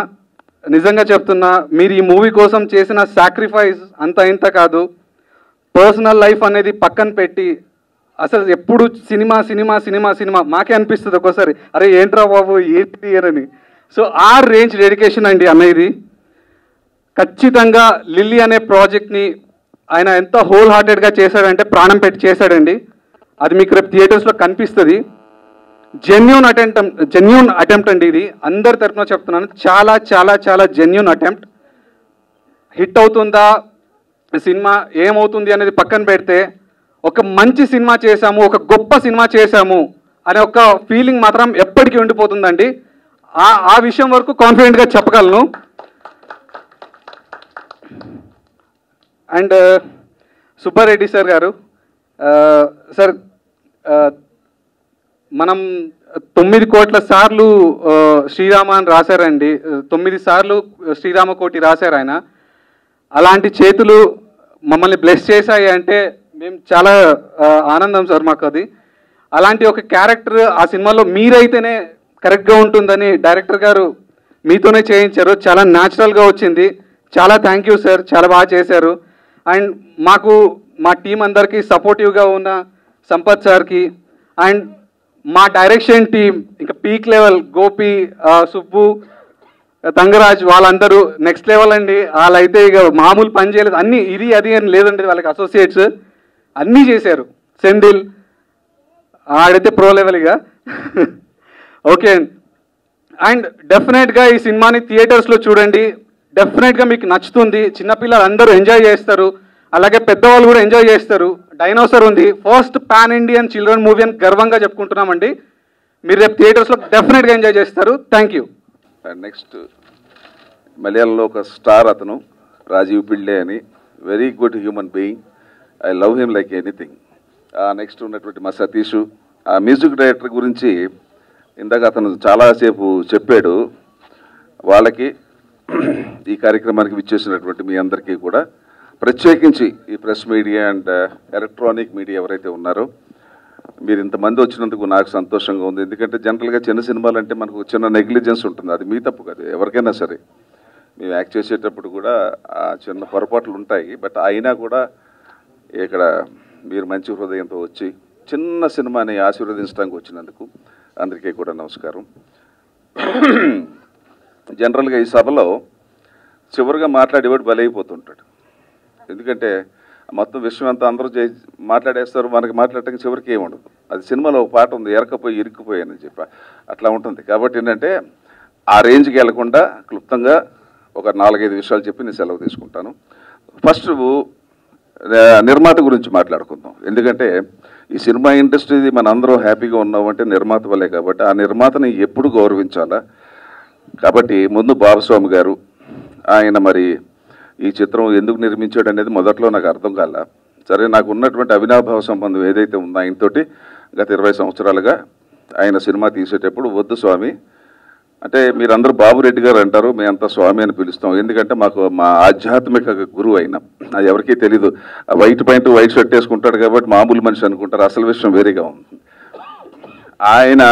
Speaker 13: నిజంగా చెప్తున్నా మీరు ఈ మూవీ కోసం చేసిన సాక్రిఫైస్ అంత ఇంత కాదు. పర్సనల్ లైఫ్ అనేది పక్కన పెట్టి అసలు ఎప్పుడు సినిమా సినిమా సినిమా సినిమా మాకే అనిపిస్తుంది ఒక్కోసారి. అరే ఏంట్రా బాబు ఏంటి అని. సో ఆ రేంజ్ డెడికేషన్ అండి అన్నది ఖచ్చితంగా లిల్లీ అనే ప్రాజెక్ట్ని ఆయన ఎంత హోల్ హార్టెడ్గా చేశాడంటే ప్రాణం పెట్టి చేశాడండి. అది మీకు రేపు థియేటర్స్లో కనిపిస్తుంది. జెన్యున్ అటెంప్ట్ జెన్యున్ అటెంప్ట్ అండి ఇది. అందరి తరఫున చెప్తున్నాను. చాలా చాలా చాలా జెన్యున్ అటెంప్ట్ హిట్ అవుతుందా? సినిమా ఏమవుతుంది అనేది పక్కన పెడితే ఒక మంచి సినిమా చేశాము ఒక గొప్ప సినిమా చేశాము అనే ఒక ఫీలింగ్ మాత్రం ఎప్పటికీ ఉండిపోతుందండి. ఆ ఆ విషయం వరకు కాన్ఫిడెంట్గా చెప్పగలను. అండ్ uh, సుబ్బారెడ్డి సార్ గారు uh, సార్ మనం తొమ్మిది కోట్ల సార్లు శ్రీరామ అని రాశారండి. తొమ్మిది సార్లు శ్రీరామ కోటి రాశారు ఆయన. అలాంటి చేతులు మమ్మల్ని బ్లెస్ చేశాయి అంటే మేము చాలా ఆనందం సార్ మాకు అది అలాంటి ఒక క్యారెక్టర్ ఆ సినిమాలో మీరైతేనే కరెక్ట్గా ఉంటుందని డైరెక్టర్ గారు మీతోనే చేయించారు. చాలా న్యాచురల్గా వచ్చింది. చాలా థ్యాంక్ యూ సార్. చాలా బాగా చేశారు. అండ్ మాకు మా టీం అందరికీ సపోర్టివ్గా ఉన్న సంపత్ సార్కి. అండ్ మా డైరెక్షన్ టీం ఇంకా పీక్ లెవెల్ గోపి సుబ్బు తంగరాజ్ వాళ్ళందరూ నెక్స్ట్ లెవెల్ అండి. వాళ్ళైతే ఇక మామూలు పని చేయలేదు. అన్ని ఇది అది అని లేదండి. వాళ్ళకి అసోసియేట్స్ అన్నీ చేశారు. సెందిల్ ఆడైతే ప్రో లెవెల్ ఇక. ఓకే. అండ్ డెఫినెట్గా ఈ సినిమాని థియేటర్స్లో చూడండి. డెఫినెట్గా మీకు నచ్చుతుంది. చిన్నపిల్లలు అందరూ ఎంజాయ్ చేస్తారు. అలాగే పెద్దవాళ్ళు కూడా ఎంజాయ్ చేస్తారు. డైనోసర్ ఉంది. First pan Indian children movie అని గర్వంగా చెప్పుకుంటున్నామండి. మీరు రేపు థియేటర్స్లో డెఫినెట్గా ఎంజాయ్ చేస్తారు. థ్యాంక్ యూ
Speaker 2: నెక్స్ట్ మలయాళంలో ఒక స్టార్ అతను రాజీవ్ పిళ్ళే అని. Very good human being I love him like anything next ఉన్నటువంటి మా సతీష్. ఆ మ్యూజిక్ డైరెక్టర్ గురించి ఇందాక అతను చాలాసేపు చెప్పాడు. వాళ్ళకి ఈ కార్యక్రమానికి విచ్చేసినటువంటి మీ అందరికీ కూడా ప్రత్యేకించి ఈ press media and electronic media ఎవరైతే ఉన్నారో మీరు ఇంతమంది వచ్చినందుకు నాకు సంతోషంగా ఉంది. ఎందుకంటే జనరల్గా చిన్న సినిమాలు అంటే మనకు చిన్న నెగ్లిజెన్స్ ఉంటుంది. అది మీ తప్పు కాదు. ఎవరికైనా సరే. మేము యాక్ట్ చేసేటప్పుడు కూడా ఆ చిన్న పొరపాట్లు ఉంటాయి. బట్ అయినా కూడా ఇక్కడ మీరు మంచి హృదయంతో వచ్చి చిన్న సినిమాని ఆశీర్వదించడానికి వచ్చినందుకు అందరికీ కూడా నమస్కారం. జనరల్గా ఈ సభలో చివరిగా మాట్లాడేవాడు బలైపోతుంటాడు. ఎందుకంటే మొత్తం విషయం అంతా అందరూ చే మాట్లాడేస్తారు మనకి మాట్లాడటానికి చివరికి ఏమి ఉండదు. అది సినిమాలో ఒక పాట ఉంది ఎరకపోయి ఇరుక్కుపోయానని చెప్పి. అట్లా ఉంటుంది. కాబట్టి ఏంటంటే ఆ రేంజ్కి వెళ్ళకుండా క్లుప్తంగా ఒక నాలుగైదు విషయాలు చెప్పి నేను సెలవు తీసుకుంటాను. ఫస్ట్ నిర్మాత గురించి మాట్లాడుకుందాం. ఎందుకంటే ఈ సినిమా ఇండస్ట్రీది మన అందరూ హ్యాపీగా ఉన్నామంటే నిర్మాత వల్లే కాబట్టి ఆ నిర్మాతని ఎప్పుడు గౌరవించాలా? కాబట్టి ముందు బాబుస్వామి గారు ఆయన మరి ఈ చిత్రం ఎందుకు నిర్మించాడు అనేది మొదట్లో నాకు అర్థం కాల. సరే నాకు ఉన్నటువంటి అవినాభావ సంబంధం ఏదైతే ఉందో ఆయనతోటి గత ఇరవై సంవత్సరాలుగా ఆయన సినిమా తీసేటప్పుడు వద్దు స్వామి. అంటే మీరందరూ బాబురెడ్డి గారు అంటారు మేమంతా స్వామి అని పిలుస్తాం. ఎందుకంటే మాకు మా ఆధ్యాత్మిక గురువు అయిన అది ఎవరికీ తెలీదు. ఆ వైట్ పాయింట్ వైట్ షర్ట్ వేసుకుంటాడు కాబట్టి మామూలు మనిషి అనుకుంటారు. అసలు విషయం వేరేగా ఉంది. ఆయన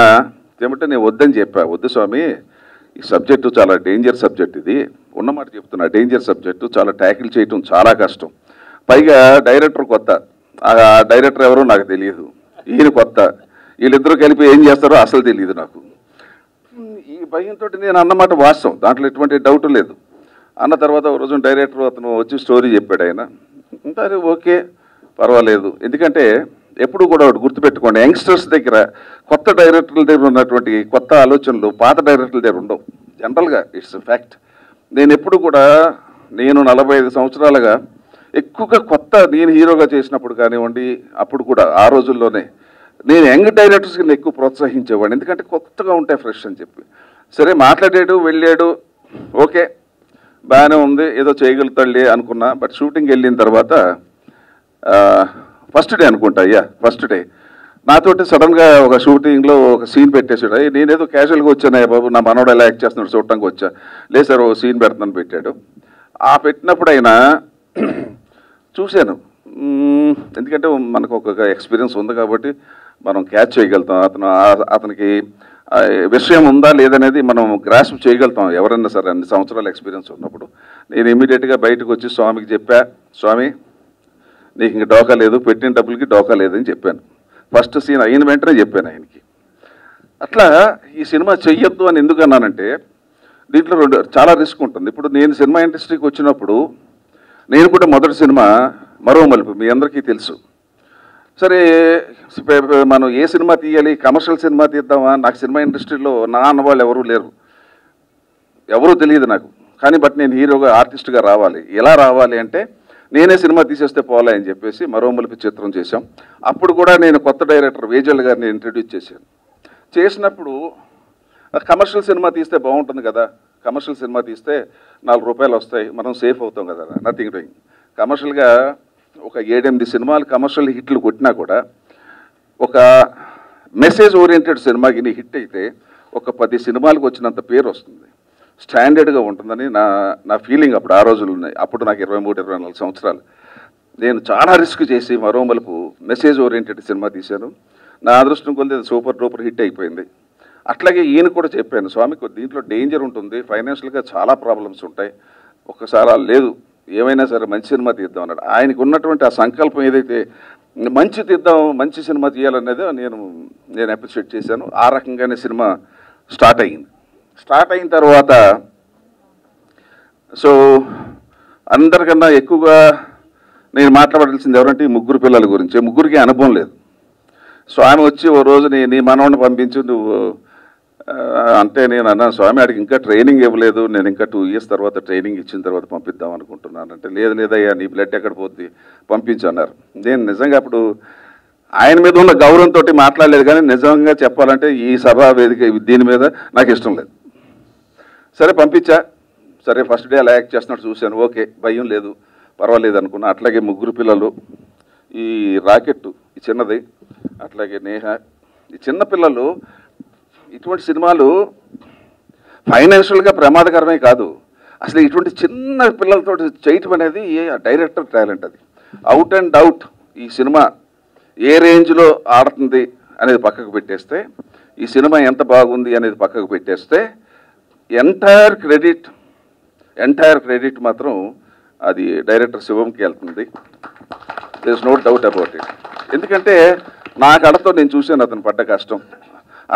Speaker 2: ఏమంటే నేను వద్దని చెప్పా. వద్దు స్వామి ఈ సబ్జెక్టు చాలా డేంజర్ సబ్జెక్ట్ ఇది. ఉన్నమాట చెప్తున్నా. డేంజర్ సబ్జెక్టు చాలా ట్యాకిల్ చేయటం చాలా కష్టం. పైగా డైరెక్టర్ కొత్త. ఆ డైరెక్టర్ ఎవరో నాకు తెలియదు. ఈయన కొత్త. వీళ్ళిద్దరూ కలిపి ఏం చేస్తారో అసలు తెలియదు నాకు. ఈ భయంతో నేను అన్నమాట వాస్తవం. దాంట్లో ఎటువంటి డౌట్ లేదు. అన్న తర్వాత ఒక రోజు డైరెక్టర్ అతను వచ్చి స్టోరీ చెప్పాడు ఆయన. సరే ఓకే. పర్వాలేదు. ఎందుకంటే ఎప్పుడు కూడా ఒకటి గుర్తుపెట్టుకోండి యంగ్స్టర్స్ దగ్గర కొత్త డైరెక్టర్ల దగ్గర ఉన్నటువంటి కొత్త ఆలోచనలు పాత డైరెక్టర్ల దగ్గర ఉండవు. జనరల్గా ఇట్స్ ఫ్యాక్ట్ నేను ఎప్పుడు కూడా నేను నలభై ఐదు సంవత్సరాలుగా ఎక్కువగా కొత్త నేను హీరోగా చేసినప్పుడు కానివ్వండి అప్పుడు కూడా ఆ రోజుల్లోనే నేను యంగ్ డైరెక్టర్స్కి ఎక్కువ ప్రోత్సహించేవాడిని. ఎందుకంటే కొత్తగా ఉంటాయి ఫ్రెష్ అని చెప్పి. సరే మాట్లాడాడు వెళ్ళాడు ఓకే బాగానే ఉంది ఏదో చేయగలుగుతాడులే అనుకున్నా. బట్ షూటింగ్ వెళ్ళిన తర్వాత ఫస్ట్ డే అనుకుంటా అయ్యా ఫస్ట్ డే నాతోటి సడన్గా ఒక షూటింగ్లో ఒక సీన్ పెట్టేసాడు అయ్యి నేనేదో క్యాజువల్గా వచ్చానయ్య బాబు నా మనోడు ఎలా యాక్ట్ చేస్తున్నాడు చూడటానికి వచ్చా. లేదు సార్ ఓ సీన్ పెడతాను పెట్టాడు. ఆ పెట్టినప్పుడు ఆయన చూశాను ఎందుకంటే మనకు ఒక ఎక్స్పీరియన్స్ ఉంది కాబట్టి మనం క్యాచ్ చేయగలుగుతాం. అతను అతనికి విషయం ఉందా లేదనేది మనం గ్రాస్ప్ చేయగలుగుతాం. ఎవరైనా సరే అన్ని సంవత్సరాల ఎక్స్పీరియన్స్ ఉన్నప్పుడు. నేను ఇమీడియట్గా బయటకు వచ్చి స్వామికి చెప్పా స్వామి నీకు ఇంక డోకా లేదు పెట్టిన డబ్బులకి డోకా లేదని చెప్పాను. ఫస్ట్ సీన్ అయిన వెంటనే చెప్పాను ఆయనకి. అట్లా ఈ సినిమా చెయ్యొద్దు అని ఎందుకు అన్నానంటే దీంట్లో రెండు చాలా రిస్క్ ఉంటుంది. ఇప్పుడు నేను సినిమా ఇండస్ట్రీకి వచ్చినప్పుడు నేను కూడా మొదటి సినిమా మరో మలుపు మీ అందరికీ తెలుసు. సరే మనం ఏ సినిమా తీయాలి కమర్షియల్ సినిమా తీద్దామా? నాకు సినిమా ఇండస్ట్రీలో నా అన్న వాళ్ళు ఎవరూ లేరు. ఎవరూ తెలియదు నాకు. కానీ బట్ నేను హీరోగా ఆర్టిస్ట్గా రావాలి. ఎలా రావాలి అంటే నేనే సినిమా తీసేస్తే పోలే అని చెప్పేసి మరో మలుపు చిత్రం చేశాం. అప్పుడు కూడా నేను కొత్త డైరెక్టర్ వేజల్ గారిని ఇంట్రడ్యూస్ చేశాను. చేసినప్పుడు కమర్షియల్ సినిమా తీస్తే బాగుంటుంది కదా కమర్షియల్ సినిమా తీస్తే నాలుగు రూపాయలు వస్తాయి మనం సేఫ్ అవుతాం కదా నథింగ్ డూయింగ్ కమర్షియల్గా ఒక ఏడెనిమిది సినిమాలు కమర్షియల్ హిట్లు కొట్టినా కూడా ఒక మెసేజ్ ఓరియంటెడ్ సినిమాకి హిట్ అయితే ఒక పది సినిమాలకు వచ్చినంత పేరు వస్తుంది. స్టాండర్డ్గా ఉంటుందని నా నా ఫీలింగ్ అప్పుడు ఆ రోజులు ఉన్నాయి. అప్పుడు నాకు ఇరవై మూడు ఇరవై నాలుగు సంవత్సరాలు. నేను చాలా రిస్క్ చేసి మరో మలుపు మెసేజ్ ఓరియంటెడ్ సినిమా తీశాను. నా అదృష్టం కొద్ది సూపర్ డూపర్ హిట్ అయిపోయింది. అట్లాగే ఈయన కూడా చెప్పాను స్వామి దీంట్లో డేంజర్ ఉంటుంది ఫైనాన్షియల్గా చాలా ప్రాబ్లమ్స్ ఉంటాయి. ఒక్కసారి లేదు ఏమైనా సరే మంచి సినిమా తీద్దాం అన్నాడు. ఆయనకు ఉన్నటువంటి ఆ సంకల్పం ఏదైతే మంచి తీద్దాం మంచి సినిమా తీయాలనేది నేను నేను అప్రిషియేట్ చేశాను. ఆ రకంగానే సినిమా స్టార్ట్ అయ్యింది. స్టార్ట్ అయిన తర్వాత సో అందరికన్నా ఎక్కువగా నేను మాట్లాడాల్సింది ఎవరంటే ఈ ముగ్గురు పిల్లల గురించి. ముగ్గురికి అనుభవం లేదు. స్వామి వచ్చి ఓ రోజు నీ నీ మనవడిని పంపించు నువ్వు అంటే నేను అన్నాను స్వామి ఆడికి ఇంకా ట్రైనింగ్ ఇవ్వలేదు. నేను ఇంకా టూ ఇయర్స్ తర్వాత ట్రైనింగ్ ఇచ్చిన తర్వాత పంపిద్దాం అనుకుంటున్నాను. అంటే లేదు లేదయ్యా నీ బ్లడ్ ఎక్కడ పోద్ది? పంపించన్నారు నేను నిజంగా అప్పుడు ఆయన మీద ఉన్న గౌరవంతో మాట్లాడలేదు కానీ నిజంగా చెప్పాలంటే ఈ సభా వేదిక దీని మీద నాకు ఇష్టం లేదు. సరే పంపించా. సరే ఫస్ట్ డే అలా యాక్ట్ చేస్తున్నట్టు చూశాను. ఓకే భయం లేదు పర్వాలేదు అనుకున్నా. అట్లాగే ముగ్గురు పిల్లలు ఈ రాకెట్ ఈ చిన్నది అట్లాగే నేహ ఈ చిన్న పిల్లలు ఇటువంటి సినిమాలు ఫైనాన్షియల్గా ప్రమాదకరమే కాదు. అసలు ఇటువంటి చిన్న పిల్లలతో చేయటం అనేది డైరెక్టర్ టాలెంట్ అది. అవుట్ అండ్ అవుట్ ఈ సినిమా ఏ రేంజ్లో ఆడుతుంది అనేది పక్కకు పెట్టేస్తే ఈ సినిమా ఎంత బాగుంది అనేది పక్కకు పెట్టేస్తే ఎంటైర్ క్రెడిట్ ఎంటైర్ క్రెడిట్ మాత్రం అది డైరెక్టర్ శివంకి వెళ్తుంది. This no doubt about it ఎందుకంటే నా కడతో నేను చూశాను అతను పడ్డ కష్టం.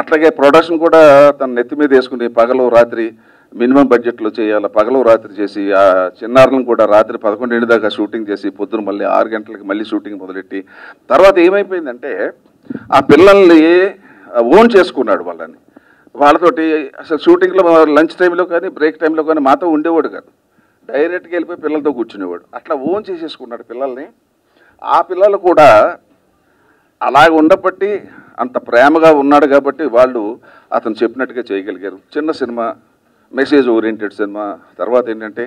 Speaker 2: అట్లాగే ప్రొడక్షన్ కూడా తన నెత్తి మీద వేసుకుని పగలు రాత్రి మినిమం బడ్జెట్లో చేయాలి పగలు రాత్రి చేసి ఆ చిన్నారులను కూడా రాత్రి పదకొండింటి దాకా షూటింగ్ చేసి పొద్దున మళ్ళీ ఆరు గంటలకి మళ్ళీ షూటింగ్ మొదలెట్టి తర్వాత ఏమైపోయిందంటే ఆ పిల్లల్ని ఓన్ చేసుకున్నాడు వాళ్ళని. వాళ్ళతోటి అసలు షూటింగ్లో లంచ్ టైంలో కానీ బ్రేక్ టైంలో కానీ మాతో ఉండేవాడు కాదు. డైరెక్ట్గా వెళ్ళిపోయి పిల్లలతో కూర్చునేవాడు. అట్లా ఓన్ చేసేసుకున్నాడు పిల్లల్ని. ఆ పిల్లలు కూడా అలాగ ఉండబట్టి అంత ప్రేమగా ఉన్నాడు కాబట్టి వాళ్ళు అతను చెప్పినట్టుగా చేయగలిగారు. చిన్న సినిమా మెసేజ్ ఓరియంటెడ్ సినిమా. తర్వాత ఏంటంటే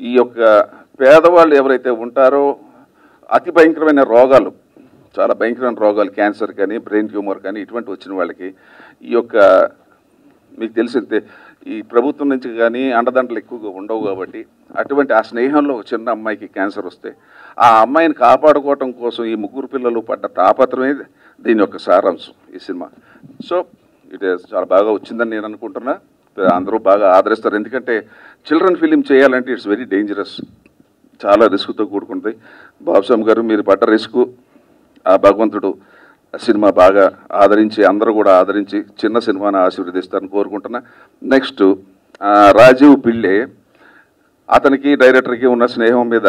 Speaker 2: ఈ యొక్క పేదవాళ్ళు ఎవరైతే ఉంటారో అతి భయంకరమైన రోగాలు చాలా భయంకరమైన రోగాలు క్యాన్సర్ కానీ బ్రెయిన్ ట్యూమర్ కానీ ఇటువంటి వచ్చిన వాళ్ళకి ఈ యొక్క మీకు తెలిసిందే ఈ ప్రభుత్వం నుంచి కానీ అండదండలు ఎక్కువగా ఉండవు కాబట్టి అటువంటి ఆ స్నేహంలో ఒక చిన్న అమ్మాయికి క్యాన్సర్ వస్తే ఆ అమ్మాయిని కాపాడుకోవటం కోసం ఈ ముగ్గురు పిల్లలు పడ్డ తాపత్రమే దీని యొక్క సారాంశం ఈ సినిమా. సో ఇది చాలా బాగా వచ్చిందని నేను అనుకుంటున్నా. అందరూ బాగా ఆదరిస్తారు. ఎందుకంటే చిల్డ్రన్ ఫిలిం చేయాలంటే ఇట్స్ వెరీ డేంజరస్. చాలా రిస్క్తో కూడుకుంటుంది బాబుసామ్ గారు మీరు పడ్డ రిస్క్ ఆ భగవంతుడు సినిమా బాగా ఆదరించి అందరూ కూడా ఆదరించి చిన్న సినిమాను ఆశీర్వదిస్తారని కోరుకుంటున్నా. నెక్స్ట్ రాజీవ్ పిళ్ళే అతనికి డైరెక్టర్కి ఉన్న స్నేహం మీద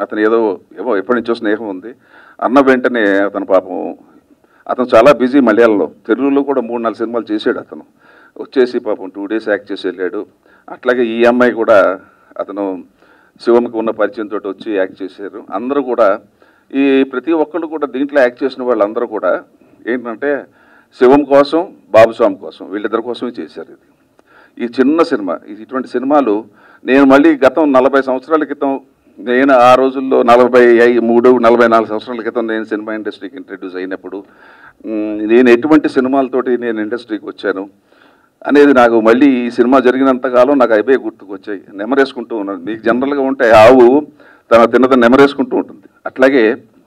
Speaker 2: అతను ఏదో ఏమో ఎప్పటి నుంచో స్నేహం ఉంది. అన్న వెంటనే అతను పాపం అతను చాలా బిజీ మలయాళంలో. తెలుగులో కూడా మూడు నాలుగు సినిమాలు చేశాడు అతను. వచ్చేసి పాపం టూ డేస్ యాక్ట్ చేసి వెళ్ళాడు. అట్లాగే ఈ అమ్మాయి కూడా అతను శివంకి ఉన్న పరిచయంతో వచ్చి యాక్ట్ చేశారు. అందరూ కూడా ఈ ప్రతి ఒక్కళ్ళు కూడా దీంట్లో యాక్ట్ చేసిన వాళ్ళందరూ కూడా ఏంటంటే శివం కోసం బాబుస్వామి కోసం వీళ్ళిద్దరి కోసమే చేశారు ఇది. ఈ చిన్న సినిమా ఇటువంటి సినిమాలు నేను మళ్ళీ గతం నలభై సంవత్సరాల క్రితం నేను ఆ రోజుల్లో నలభై ఐదు మూడు నలభై నాలుగు సంవత్సరాల క్రితం నేను సినిమా ఇండస్ట్రీకి ఇంట్రడ్యూస్ అయినప్పుడు నేను ఎటువంటి సినిమాలతోటి నేను ఇండస్ట్రీకి వచ్చాను అనేది నాకు మళ్ళీ ఈ సినిమా జరిగినంత కాలం నాకు అయిపోయి గుర్తుకు వచ్చాయి నెమరేసుకుంటూ ఉన్నాను. మీకు జనరల్గా ఉంటే ఆవు తన తిన్నత నెమరేసుకుంటూ ఉంటుంది. అట్లాగే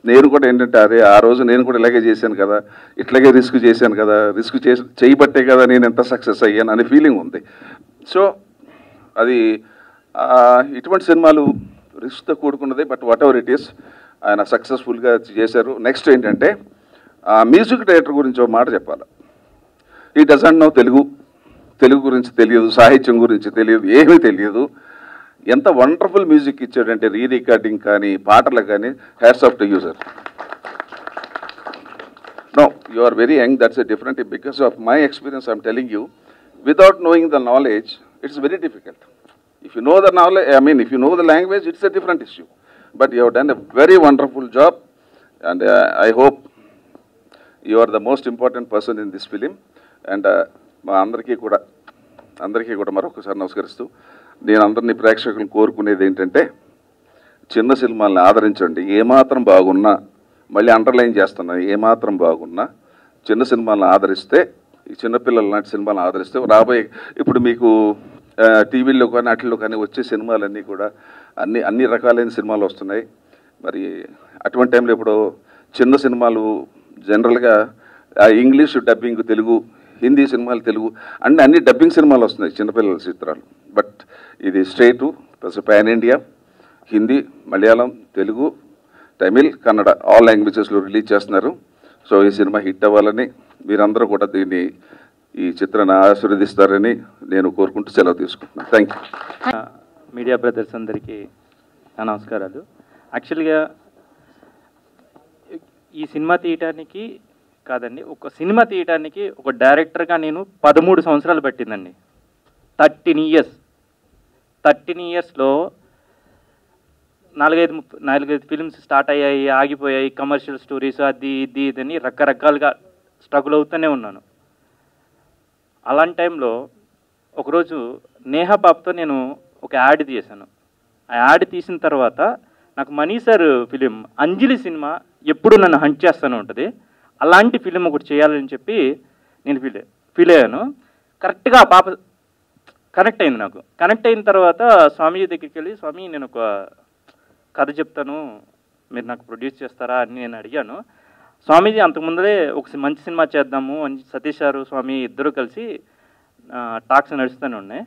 Speaker 2: నేను కూడా ఏంటంటే అరే ఆ రోజు నేను కూడా ఇలాగే చేశాను కదా ఇట్లాగే రిస్క్ చేశాను కదా రిస్క్ చేసి చేయబట్టే కదా నేను ఎంత సక్సెస్ అయ్యాను అనే ఫీలింగ్ ఉంది. సో అది ఇటువంటి సినిమాలు రిస్క్తో కూడుకున్నది but whatever it is ఆయన సక్సెస్ఫుల్గా చేశారు. నెక్స్ట్ ఏంటంటే మ్యూజిక్ డైరెక్టర్ గురించి ఒక మాట చెప్పాలి. ఈ డజంట్ నో తెలుగు. తెలుగు గురించి తెలియదు సాహిత్యం గురించి తెలియదు ఏమీ తెలియదు. ఎంత వండర్ఫుల్ మ్యూజిక్ ఇచ్చాడంటే రీ రికార్డింగ్ కానీ పాటలు కానీ hats off to you sir no you are very young that's a different because of my experience I'm telling you without knowing the knowledge, it's very difficult. If you know the knowledge, I mean, if you know the language, it's a different issue. But you have done a very wonderful job, and uh, I hope you are the most important person in this film. And uh, మా అందరికీ కూడా అందరికీ కూడా మరొకసారి నమస్కరిస్తూ నేను అందరినీ ప్రేక్షకులను కోరుకునేది ఏంటంటే చిన్న సినిమాల్ని ఆదరించండి. ఏమాత్రం బాగున్నా మళ్ళీ అండర్లైన్ చేస్తున్నాను ఏమాత్రం బాగున్నా చిన్న సినిమాలను ఆదరిస్తే ఈ చిన్నపిల్లల లాంటి సినిమాలను ఆదరిస్తే రాబోయే ఇప్పుడు మీకు టీవీల్లో కానీ వాటిల్లో కానీ వచ్చే సినిమాలన్నీ కూడా అన్ని అన్ని రకాలైన సినిమాలు వస్తున్నాయి. మరి అటువంటి టైంలో ఇప్పుడు చిన్న సినిమాలు జనరల్గా ఇంగ్లీష్ డబ్బింగ్ తెలుగు హిందీ సినిమాలు తెలుగు అన్ని అన్ని డబ్బింగ్ సినిమాలు వస్తున్నాయి చిన్నపిల్లల చిత్రాలు. బట్ ఇది state plus pan India Hindi Malayalam Telugu Tamil Kannada all లాంగ్వేజెస్లో release చేస్తున్నారు. సో ఈ సినిమా హిట్ అవ్వాలని మీరందరూ కూడా దీన్ని ఈ చిత్రాన్ని ఆశీర్వదిస్తారని నేను కోరుకుంటూ సెలవు తీసుకుంటున్నాను. థ్యాంక్ యూ
Speaker 14: మీడియా బ్రదర్స్ అందరికీ నమస్కారాలు. యాక్చువల్గా ఈ సినిమా తీయటానికి కాదండి ఒక సినిమా తీయటానికి ఒక డైరెక్టర్గా నేను పదమూడు సంవత్సరాలు పట్టిందండి. Thirteen years. థర్టీన్ ఇయర్స్లో నాలుగైదు ముప్పై నాలుగైదు ఫిల్మ్స్ స్టార్ట్ అయ్యాయి ఆగిపోయాయి కమర్షియల్ స్టోరీస్ అది ఇది ఇదని రకరకాలుగా స్ట్రగుల్ అవుతూనే ఉన్నాను. అలాంటి టైంలో ఒకరోజు నేహా బాబుతో నేను ఒక యాడ్ తీసాను. ఆ యాడ్ తీసిన తర్వాత నాకు Mani sir film Anjali cinema ఎప్పుడు నన్ను హంట్ చేస్తూనే ఉంటుంది. అలాంటి ఫిలిం ఒకటి చేయాలని చెప్పి నేను ఫీల్ ఫీల్ అయ్యాను. కరెక్ట్గా ఆ పాప కనెక్ట్ అయింది నాకు. కనెక్ట్ అయిన తర్వాత స్వామీజీ దగ్గరికి వెళ్ళి స్వామి నేను ఒక కథ చెప్తాను. మీరు నాకు ప్రొడ్యూస్ చేస్తారా? అని నేను అడిగాను. స్వామీజీ అంతకుముందే ఒక సి- మంచి సినిమా చేద్దాము అని సతీష్ గారు స్వామి ఇద్దరు కలిసి టాక్స్ నడుస్తూనే ఉన్నాయి.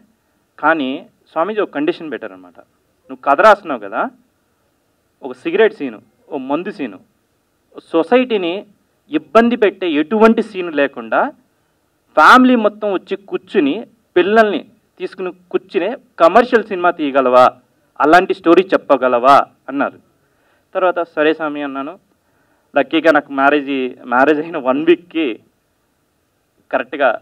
Speaker 14: కానీ స్వామీజీ ఒక కండిషన్ పెట్టారనమాట నువ్వు కథ రాస్తున్నావు కదా ఒక సిగరెట్ సీను ఓ మందు సీను సొసైటీని ఇబ్బంది పెట్టే ఎటువంటి సీను లేకుండా ఫ్యామిలీ మొత్తం వచ్చి కూర్చుని పిల్లల్ని తీసుకుని కూర్చుని కమర్షియల్ సినిమా తీయగలవా? అలాంటి స్టోరీ చెప్పగలవా? అన్నారు. తర్వాత సరే స్వామి అన్నాను. లక్కీగా నాకు మ్యారేజ్ మ్యారేజ్ అయిన వన్ వీక్కి కరెక్ట్గా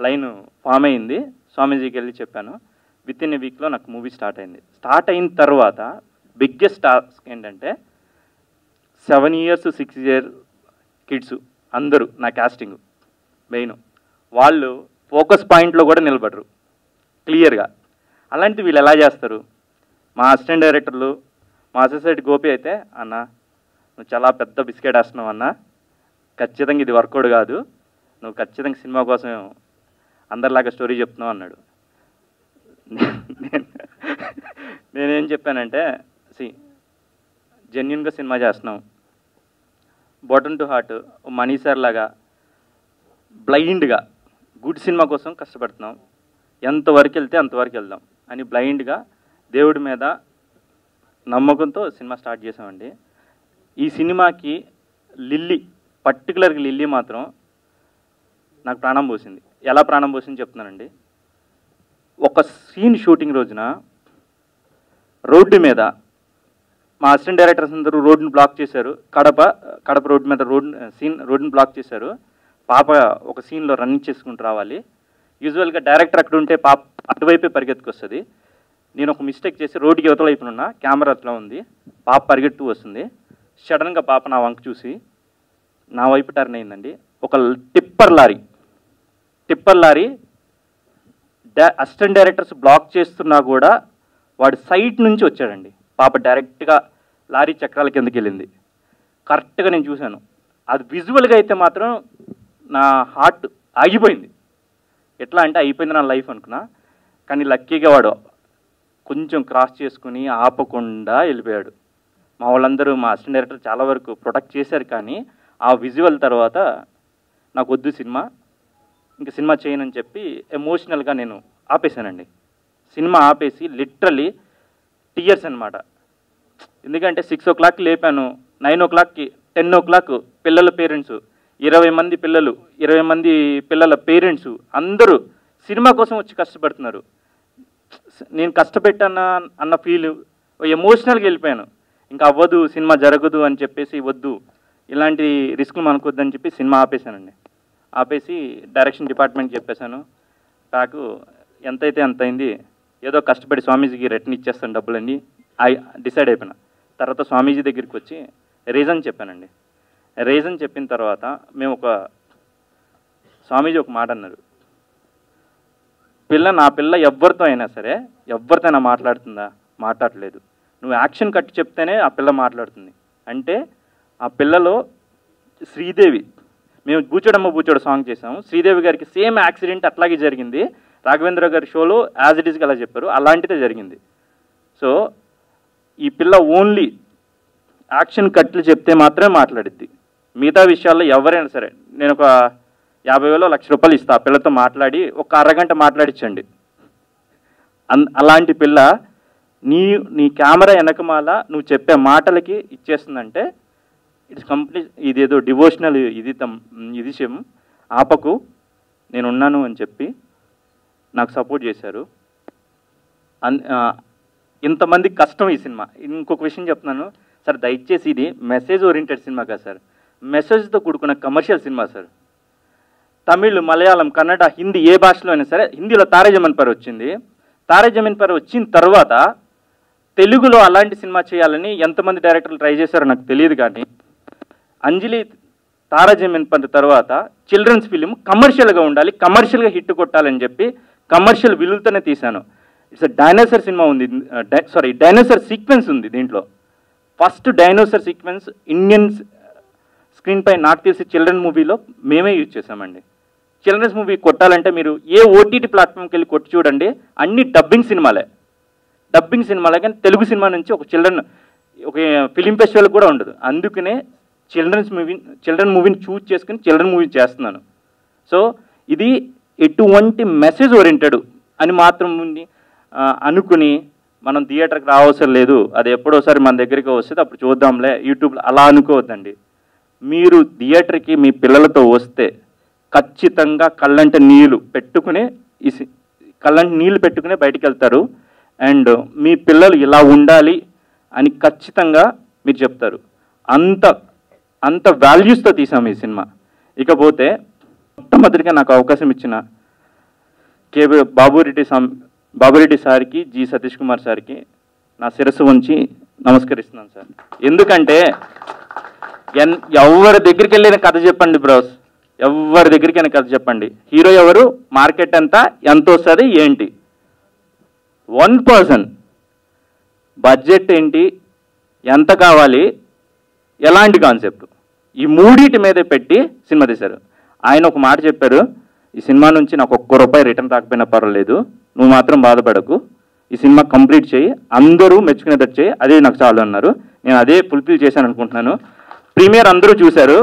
Speaker 14: లైన్ ఫామ్ అయింది. స్వామీజీకి వెళ్ళి చెప్పాను. విత్ ఇన్ ఏ వీక్లో నాకు మూవీ స్టార్ట్ అయింది. స్టార్ట్ అయిన తర్వాత బిగ్గెస్ట్ టాస్క్ ఏంటంటే seven years six year kids అందరూ నా కాస్టింగ్ మెయిన్ వాళ్ళు ఫోకస్ పాయింట్లో కూడా నిలబడరు. క్లియర్గా. అలాంటి వీళ్ళు ఎలా చేస్తారు? మా అసిస్టెంట్ డైరెక్టర్లు మా అసిస్టెంట్ గోపి అయితే అన్న నువ్వు చాలా పెద్ద బిస్కెట్ వేస్తున్నావు అన్న. ఖచ్చితంగా ఇది వర్కౌట్ కాదు. నువ్వు ఖచ్చితంగా సినిమా కోసం అందరిలాగా స్టోరీ చెప్తున్నావు అన్నాడు. నేనేం చెప్పానంటే సి జెన్యున్గా సినిమా చేస్తున్నాం bottom to heart Mani sir లాగా బ్లైండ్గా గుడ్ సినిమా కోసం కష్టపడుతున్నాం ఎంతవరకు వెళ్తే అంతవరకు వెళ్దాం అని బ్లైండ్గా దేవుడి మీద నమ్మకంతో సినిమా స్టార్ట్ చేసామండి ఈ సినిమాకి లిల్లీ పర్టికులర్గా లిల్లీ మాత్రం నాకు ప్రాణం పోసింది. ఎలా ప్రాణం పోసింది చెప్తున్నానండి. ఒక సీన్ షూటింగ్ రోజున రోడ్డు మీద మా అసిస్టెంట్ డైరెక్టర్స్ అందరూ రోడ్డుని బ్లాక్ చేశారు. కడప కడప రోడ్డు మీద రోడ్ సీన్ రోడ్డుని బ్లాక్ చేశారు. పాప ఒక సీన్లో రన్నింగ్ చేసుకుంటూ రావాలి. యూజువల్గా డైరెక్టర్ అక్కడ ఉంటే పాప అటువైపే పరిగెత్తుకొస్తుంది. నేను ఒక మిస్టేక్ చేసి రోడ్డుకి యువతల వైపున ఉన్నా కెమెరా అట్లా ఉంది. పాప పరిగెత్తు వస్తుంది. సడన్గా పాప నా వంక చూసి నా వైపు టర్న్ అయిందండి. ఒక tipper lorry tipper lorry assistant directors block చేస్తున్నా కూడా వాడు సైట్ నుంచి వచ్చాడండి. పాప డైరెక్ట్గా లారీ చక్రాల కిందకి వెళ్ళింది. కరెక్ట్గా నేను చూశాను. అది విజువల్గా అయితే మాత్రం నా హార్ట్ ఆగిపోయింది. ఎట్లా అంటే అయిపోయింది నా లైఫ్ అనుకున్నా. కానీ లక్కీగా వాడు కొంచెం క్రాస్ చేసుకుని ఆపకుండా వెళ్ళిపోయాడు. మా వాళ్ళందరూ మా అసిస్టెంట్ డైరెక్టర్ చాలా వరకు ప్రొటెక్ట్ చేశారు కానీ ఆ విజువల్ తర్వాత నాకు వద్దు సినిమా ఇంకా సినిమా చేయనని చెప్పి ఎమోషనల్గా నేను ఆపేశానండి. సినిమా ఆపేసి లిటరలీ టీయర్స్ అనమాట ఎందుకంటే సిక్స్ ఓ క్లాక్ లేపాను నైన్ ఓ క్లాక్కి టెన్ ఓ క్లాక్ పిల్లల పేరెంట్స్ ఇరవై మంది పిల్లలు ఇరవై మంది పిల్లల పేరెంట్స్ అందరూ సినిమా కోసం వచ్చి కష్టపడుతున్నారు. నేను కష్టపెట్టానా అన్న ఫీల్ ఎమోషనల్గా వెళ్ళిపోయాను. ఇంకా అవ్వదు సినిమా జరగదు అని చెప్పేసి వద్దు. ఇలాంటి రిస్క్లు మనకొద్దని చెప్పి సినిమా ఆపేశానండి. ఆపేసి డైరెక్షన్ డిపార్ట్మెంట్కి చెప్పేశాను. నాకు ఎంతైతే అంత అయింది ఏదో కష్టపడి స్వామీజీకి రిటర్న్ ఇచ్చేస్తాను డబ్బులన్నీ ఐ డిసైడ్ అయిపోయినా. తర్వాత స్వామీజీ దగ్గరికి వచ్చి రీజన్ చెప్పానండి. రీజన్ చెప్పిన తర్వాత మేము ఒక స్వామీజీ ఒక మాట అన్నారు పిల్ల నా పిల్ల ఎవరితో అయినా సరే ఎవరితో అయినా మాట్లాడుతుందా? మాట్లాడలేదు. నువ్వు యాక్షన్ కట్టి చెప్తేనే ఆ పిల్ల మాట్లాడుతుంది. అంటే ఆ పిల్లలో శ్రీదేవి మేము బూచడమ్మ బూచోడు సాంగ్ చేసాము శ్రీదేవి గారికి సేమ్ యాక్సిడెంట్ అట్లాగే జరిగింది. రాఘవేంద్ర గారి షోలో యాజ్ ఇట్ ఈస్గా అలా చెప్పారు. అలాంటిదే జరిగింది. సో ఈ పిల్ల ఓన్లీ యాక్షన్ కట్లు చెప్తే మాత్రమే మాట్లాడిద్ది. మిగతా విషయాల్లో ఎవరైనా సరే నేను ఒక యాభై వేలో లక్ష రూపాయలు ఇస్తా ఆ పిల్లతో మాట్లాడి ఒక అరగంట మాట్లాడించండి అన్ అలాంటి పిల్ల నీ నీ కెమెరా వెనకమాల నువ్వు చెప్పే మాటలకి ఇచ్చేస్తుందంటే ఇట్స్ కంప్లీట్ ఇదేదో డివోషనల్ ఇది తమ్ ఇది విషయం ఆపకు నేను ఉన్నాను అని చెప్పి నాకు సపోర్ట్ చేశారు. అన్ ఇంతమంది కష్టం ఈ సినిమా. ఇంకొక విషయం చెప్తున్నాను. సార్ దయచేసి ఇది మెసేజ్ ఓరియంటెడ్ సినిమా కదా సార్. మెసేజ్తో కూడుకున్న commercial cinema sir Tamil Malayalam Kannada Hindi ఏ భాషలో అయినా సరే హిందీలో తారజమన్ పర్ వచ్చింది. తారే పర్ వచ్చిన తర్వాత తెలుగులో అలాంటి సినిమా చేయాలని ఎంతమంది డైరెక్టర్లు ట్రై చేశారో నాకు తెలియదు కానీ అంజలి తారా పర్ తర్వాత చిల్డ్రన్స్ ఫిలిం కమర్షియల్గా ఉండాలి కమర్షియల్గా హిట్ కొట్టాలని చెప్పి కమర్షియల్ విలువతోనే తీశాను. ఇట్స్ డైనోసర్ సినిమా ఉంది సారీ డైనోసర్ సీక్వెన్స్ ఉంది దీంట్లో. First dinosaur sequence Indian screen పై నాకు తెలిసి చిల్డ్రన్ మూవీలో మేమే యూజ్ చేసామండి చిల్డ్రన్స్ మూవీ కొట్టాలంటే మీరు ఏ ఓటీటీ ప్లాట్ఫామ్కి వెళ్ళి కొట్టి చూడండి అన్ని డబ్బింగ్ సినిమాలే. డబ్బింగ్ సినిమాలే కానీ తెలుగు సినిమా నుంచి ఒక చిల్డ్రన్ ఒక ఫిలిం ఫెస్టివల్ కూడా ఉండదు. అందుకనే చిల్డ్రన్స్ మూవీ చిల్డ్రన్ మూవీని చూజ్ చేసుకుని చిల్డ్రన్ మూవీ చేస్తున్నాను. సో ఇది ఎటువంటి మెసేజ్ ఓరియంటెడ్ అని మాత్రం అనుకుని మనం థియేటర్కి రావసరం లేదు. అది ఎప్పుడోసారి మన దగ్గరికి వస్తే అప్పుడు చూద్దాంలే. యూట్యూబ్లో అలా అనుకోవద్దండి. మీరు థియేటర్కి మీ పిల్లలతో వస్తే ఖచ్చితంగా కళ్ళంట నీళ్ళు పెట్టుకునే ఈ సి- కళ్ళంట నీళ్ళు పెట్టుకునే బయటికి వెళ్తారు అండ్ మీ పిల్లలు ఇలా ఉండాలి అని ఖచ్చితంగా మీరు చెప్తారు. అంత అంత వాల్యూస్తో తీసాము ఈ సినిమా. ఇకపోతే మొట్టమొదటిగా నాకు అవకాశం ఇచ్చిన కే బాబురెడ్డి సామ్ బాబురెడ్డి సార్కి జి సతీష్ కుమార్ సార్కి నా శిరస్సు ఉంచి నమస్కరిస్తున్నాను సార్. ఎందుకంటే ఎన్ ఎవరి దగ్గరికి వెళ్ళిన కథ చెప్పండి బ్రోస్ ఎవరి దగ్గరికి అయినా కథ చెప్పండి. హీరో ఎవరు? మార్కెట్ ఎంత? ఎంత వస్తుంది? ఏంటి? One person. బడ్జెట్ ఏంటి? ఎంత కావాలి? ఎలాంటి కాన్సెప్ట్? ఈ మూడింటి మీద పెట్టి సినిమా తీశారు. ఆయన ఒక మాట చెప్పారు ఈ సినిమా నుంచి నాకు ఒక్క రూపాయి రిటర్న్ రాకపోయినా పర్వాలేదు. నువ్వు మాత్రం బాధపడకు. ఈ సినిమా కంప్లీట్ చేయి. అందరూ మెచ్చుకునేటట్టు చేయి. అదే నాకు చాలు అన్నారు. నేను అదే ఫుల్ఫిల్ చేశాను అనుకుంటున్నాను. ప్రీమియర్ అందరూ చూశారు.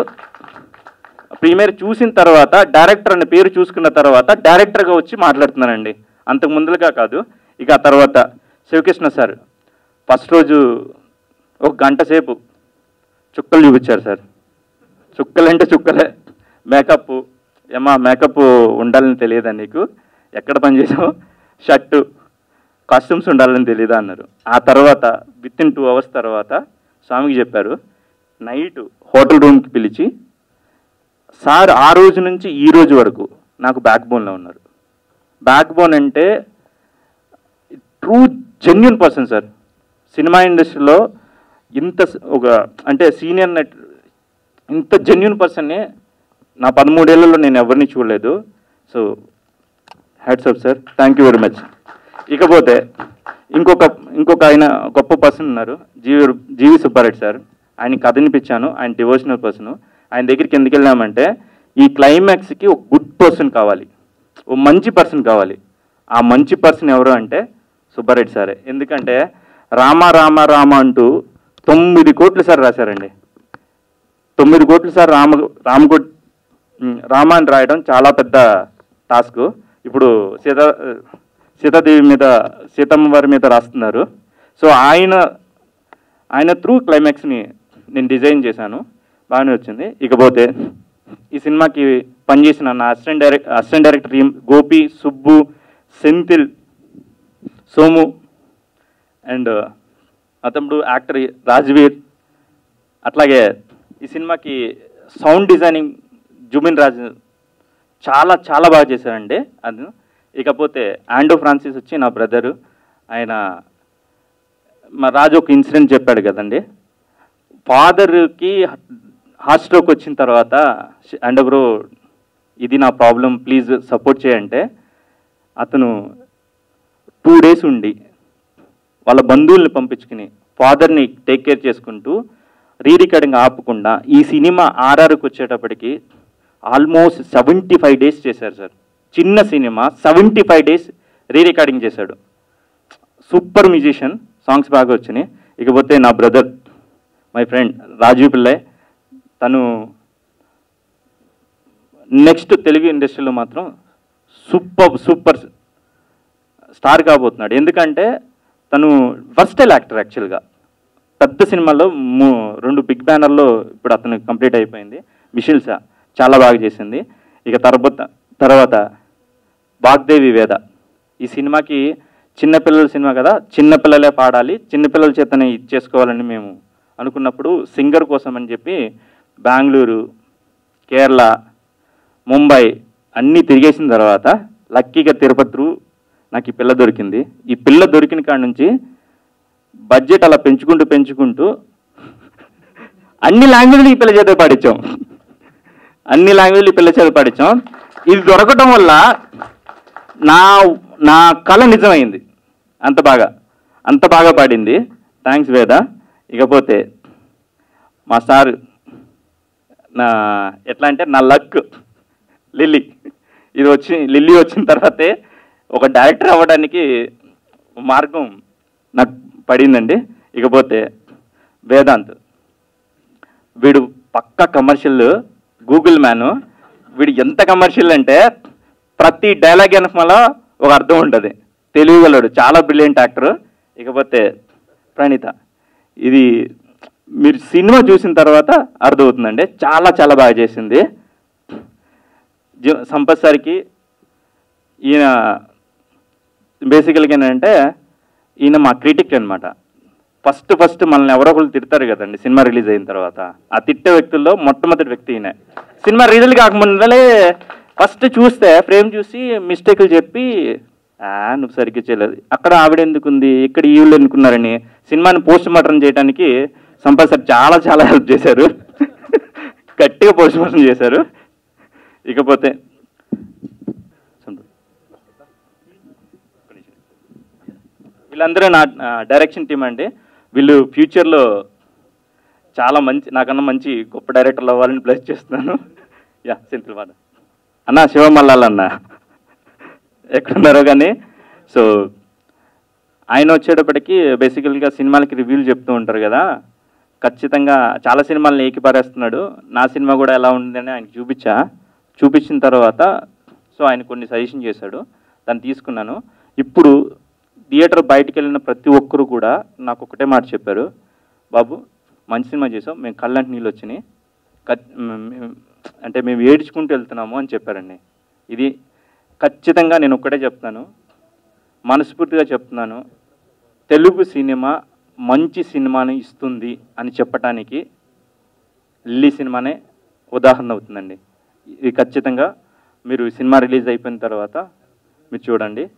Speaker 14: ప్రీమియర్ చూసిన తర్వాత డైరెక్టర్ అనే పేరు చూసుకున్న తర్వాత డైరెక్టర్గా వచ్చి మాట్లాడుతున్నానండి. అంతకు ముందులుగా కాదు. ఇక ఆ తర్వాత శివకృష్ణ సార్ ఫస్ట్ రోజు ఒక గంట సేపు చుక్కలు చూపించారు సార్. చుక్కలంటే చుక్కలే. మేకప్ ఏమా మేకప్ ఉండాలని తెలియదా నీకు? ఎక్కడ పనిచేసావు షర్టు కాస్ట్యూమ్స్ ఉండాలని తెలియదా అన్నారు. ఆ తర్వాత విత్ ఇన్ టూ అవర్స్ తర్వాత స్వామికి చెప్పారు. నైట్ హోటల్ రూమ్కి పిలిచి సార్ ఆ రోజు నుంచి ఈ రోజు వరకు నాకు బ్యాక్ బోన్లో ఉన్నారు. బ్యాక్ బోన్ అంటే true genuine person sir. Cinema ఇండస్ట్రీలో ఇంత ఒక అంటే సీనియర్ నట్ ఇంత జెన్యున్ పర్సన్ని నా పదమూడేళ్ళలో నేను ఎవరిని చూడలేదు. So hats up sir. Thank you very much. ఇకపోతే ఇంకొక ఇంకొక ఆయన గొప్ప పర్సన్ ఉన్నారు. G V G V Subbareddy sir. ఆయన కథ వినిపించాను. ఆయన డివోషనల్ పర్సన్ ఆయన దగ్గరికి ఎందుకు వెళ్ళామంటే ఈ క్లైమాక్స్కి ఒక గుడ్ పర్సన్ కావాలి. ఓ మంచి పర్సన్ కావాలి. ఆ మంచి పర్సన్ ఎవరు అంటే సుబ్బారెడ్డి సారే. ఎందుకంటే రామ రామ రామ అంటూ తొమ్మిది కోట్లు సార్ రాశారండి. తొమ్మిది కోట్లు సార్ రామ రామకో రామ అని రాయడం చాలా పెద్ద టాస్క్ ఇప్పుడు సీత సీతాదేవి మీద సీతమ్మ వారి మీద రాస్తున్నారు. సో ఆయన ఆయన త్రూ క్లైమాక్స్ని నేను డిజైన్ చేశాను. బాగానే వచ్చింది. ఇకపోతే ఈ సినిమాకి పనిచేసిన నా assistant direct assistant director Gopi Subbu Senthil Somu and అతముడు actor Rajveer. అట్లాగే ఈ సినిమాకి సౌండ్ డిజైనింగ్ జుబిన్ రాజ్ చాలా చాలా బాగా చేశారండి అది ఇకపోతే ఆండో ఫ్రాన్సిస్ వచ్చి నా బ్రదరు. ఆయన మా రాజు ఒక ఇన్సిడెంట్ చెప్పాడు కదండి. ఫాదర్కి హార్ట్ స్ట్రోక్ వచ్చిన తర్వాత అండ్ బ్రో ఇది నా ప్రాబ్లం ప్లీజ్ సపోర్ట్ చేయంటే అతను టూ డేస్ ఉండి వాళ్ళ బంధువుల్ని పంపించుకుని ఫాదర్ని టేక్ కేర్ చేసుకుంటూ రీ రికార్డింగ్ ఆపకుండా ఈ సినిమా ఆర్ఆర్కి వచ్చేటప్పటికి ఆల్మోస్ట్ సెవెంటీ ఫైవ్ డేస్ చేశారు సార్. చిన్న cinema seventy five days re recording చేశాడు. సూపర్ మ్యూజిషియన్ సాంగ్స్ బాగా వచ్చినాయి. ఇకపోతే నా brother my friend Rajeev Pillai తను నెక్స్ట్ తెలుగు ఇండస్ట్రీలో మాత్రం సూపర్ సూపర్ స్టార్ కాబోతున్నాడు. ఎందుకంటే తను వర్స్టైల్ యాక్టర్ యాక్చువల్గా పెద్ద సినిమాలో మూ రెండు బిగ్ బ్యానర్లో ఇప్పుడు అతను కంప్లీట్ అయిపోయింది. మిషిల్సా చాలా బాగా చేసింది. ఇక తర్వాత తర్వాత వాగ్దేవి వేద. ఈ సినిమాకి చిన్నపిల్లల సినిమా కదా చిన్నపిల్లలే పాడాలి చిన్నపిల్లల చేతనే ఇచ్చేసుకోవాలని మేము అనుకున్నప్పుడు సింగర్ కోసం అని చెప్పి బెంగళూరు కేరళ ముంబై అన్నీ తిరిగేసిన తర్వాత లక్కీగా తిరుపతి నాకు ఈ పిల్ల దొరికింది. ఈ పిల్ల దొరికిన కాడ నుంచి బడ్జెట్ అలా పెంచుకుంటూ పెంచుకుంటూ అన్ని లాంగ్వేజ్లు ఈ పిల్ల చేత పాడించాం అన్ని లాంగ్వేజ్లు ఈ పిల్ల చేత పాడించాం ఇది దొరకటం వల్ల నా నా కళ నిజమైంది. అంత బాగా అంత బాగా పాడింది. థ్యాంక్స్ వేదా. ఇకపోతే మా సార్ నా ఎట్లా అంటే నా లక్ లిల్లీ. ఇది వచ్చి లిల్లీ వచ్చిన తర్వాతే ఒక డైరెక్టర్ అవ్వడానికి మార్గం నాకు పడిందండి. ఇకపోతే వేదాంత్. వీడు పక్క కమర్షియల్ గూగుల్ మ్యాను. వీడు ఎంత కమర్షియల్ అంటే ప్రతి డైలాగ్ వెనకమల ఒక అర్థం ఉంటుంది. తెలియగలడు చాలా బ్రిలియంట్ యాక్టర్ ఇకపోతే ప్రణీత. ఇది మీరు సినిమా చూసిన తర్వాత అర్థమవుతుందండి. చాలా చాలా బాగా చేసింది. జీ- సంపత్ సార్కి ఈయన బేసికల్గా ఏంటంటే ఈయన మా క్రిటిక్ అనమాట ఫస్ట్ ఫస్ట్ మనల్ని ఎవరో ఒకరు తిడతారు కదండి సినిమా రిలీజ్ అయిన తర్వాత. ఆ తిట్టే వ్యక్తుల్లో మొట్టమొదటి వ్యక్తి ఈయన. సినిమా రిలీజ్ కాకముందలే ఫస్ట్ చూస్తే ఫ్రేమ్ చూసి మిస్టేక్లు చెప్పి నువ్వు సరిగ్గా చేయలేదు. అక్కడ ఆవిడ ఎందుకుంది? ఇక్కడ ఈవిడ ఎందుకున్నారని సినిమాని పోస్ట్ మార్టం చేయడానికి సంపత్ సార్ చాలా చాలా హెల్ప్ చేశారు. గట్టిగా పోస్ట్ మార్టం చేశారు. ఇకపోతే వీళ్ళందరూ నా డైరెక్షన్ టీం అండి. వీళ్ళు ఫ్యూచర్లో చాలా మంచి నాకన్నా మంచి గొప్ప డైరెక్టర్లు అవ్వాలని ప్లస్ చేస్తున్నాను. యా సింపుల్ వాడు అన్న శివమల్లాలన్నా. అన్న ఎక్కడున్నారో కానీ సో ఆయన వచ్చేటప్పటికి బేసికల్గా సినిమాలకి రివ్యూలు చెప్తూ ఉంటారు కదా. ఖచ్చితంగా చాలా సినిమాలను ఏకిపారేస్తున్నాడు. నా సినిమా కూడా ఎలా ఉందని ఆయనకి చూపించా. చూపించిన తర్వాత సో ఆయన కొన్ని సజెషన్ చేశాడు. దాన్ని తీసుకున్నాను. ఇప్పుడు థియేటర్ బయటికి వెళ్ళిన ప్రతి ఒక్కరు కూడా నాకు ఒకటే మాట చెప్పారు. బాబు మంచి సినిమా చేసాం మేము కళ్ళంటి నీళ్ళు వచ్చినాయి. అంటే మేము ఏడ్చుకుంటూ వెళ్తున్నాము అని చెప్పారండి. ఇది ఖచ్చితంగా నేను ఒక్కటే చెప్తాను. మనస్ఫూర్తిగా చెప్తున్నాను. తెలుగు సినిమా మంచి సినిమాని ఇస్తుంది అని చెప్పటానికి లిల్లీ సినిమానే ఉదాహరణ అవుతుందండి. ఇది ఖచ్చితంగా మీరు సినిమా రిలీజ్ అయిపోయిన తర్వాత మీరు చూడండి.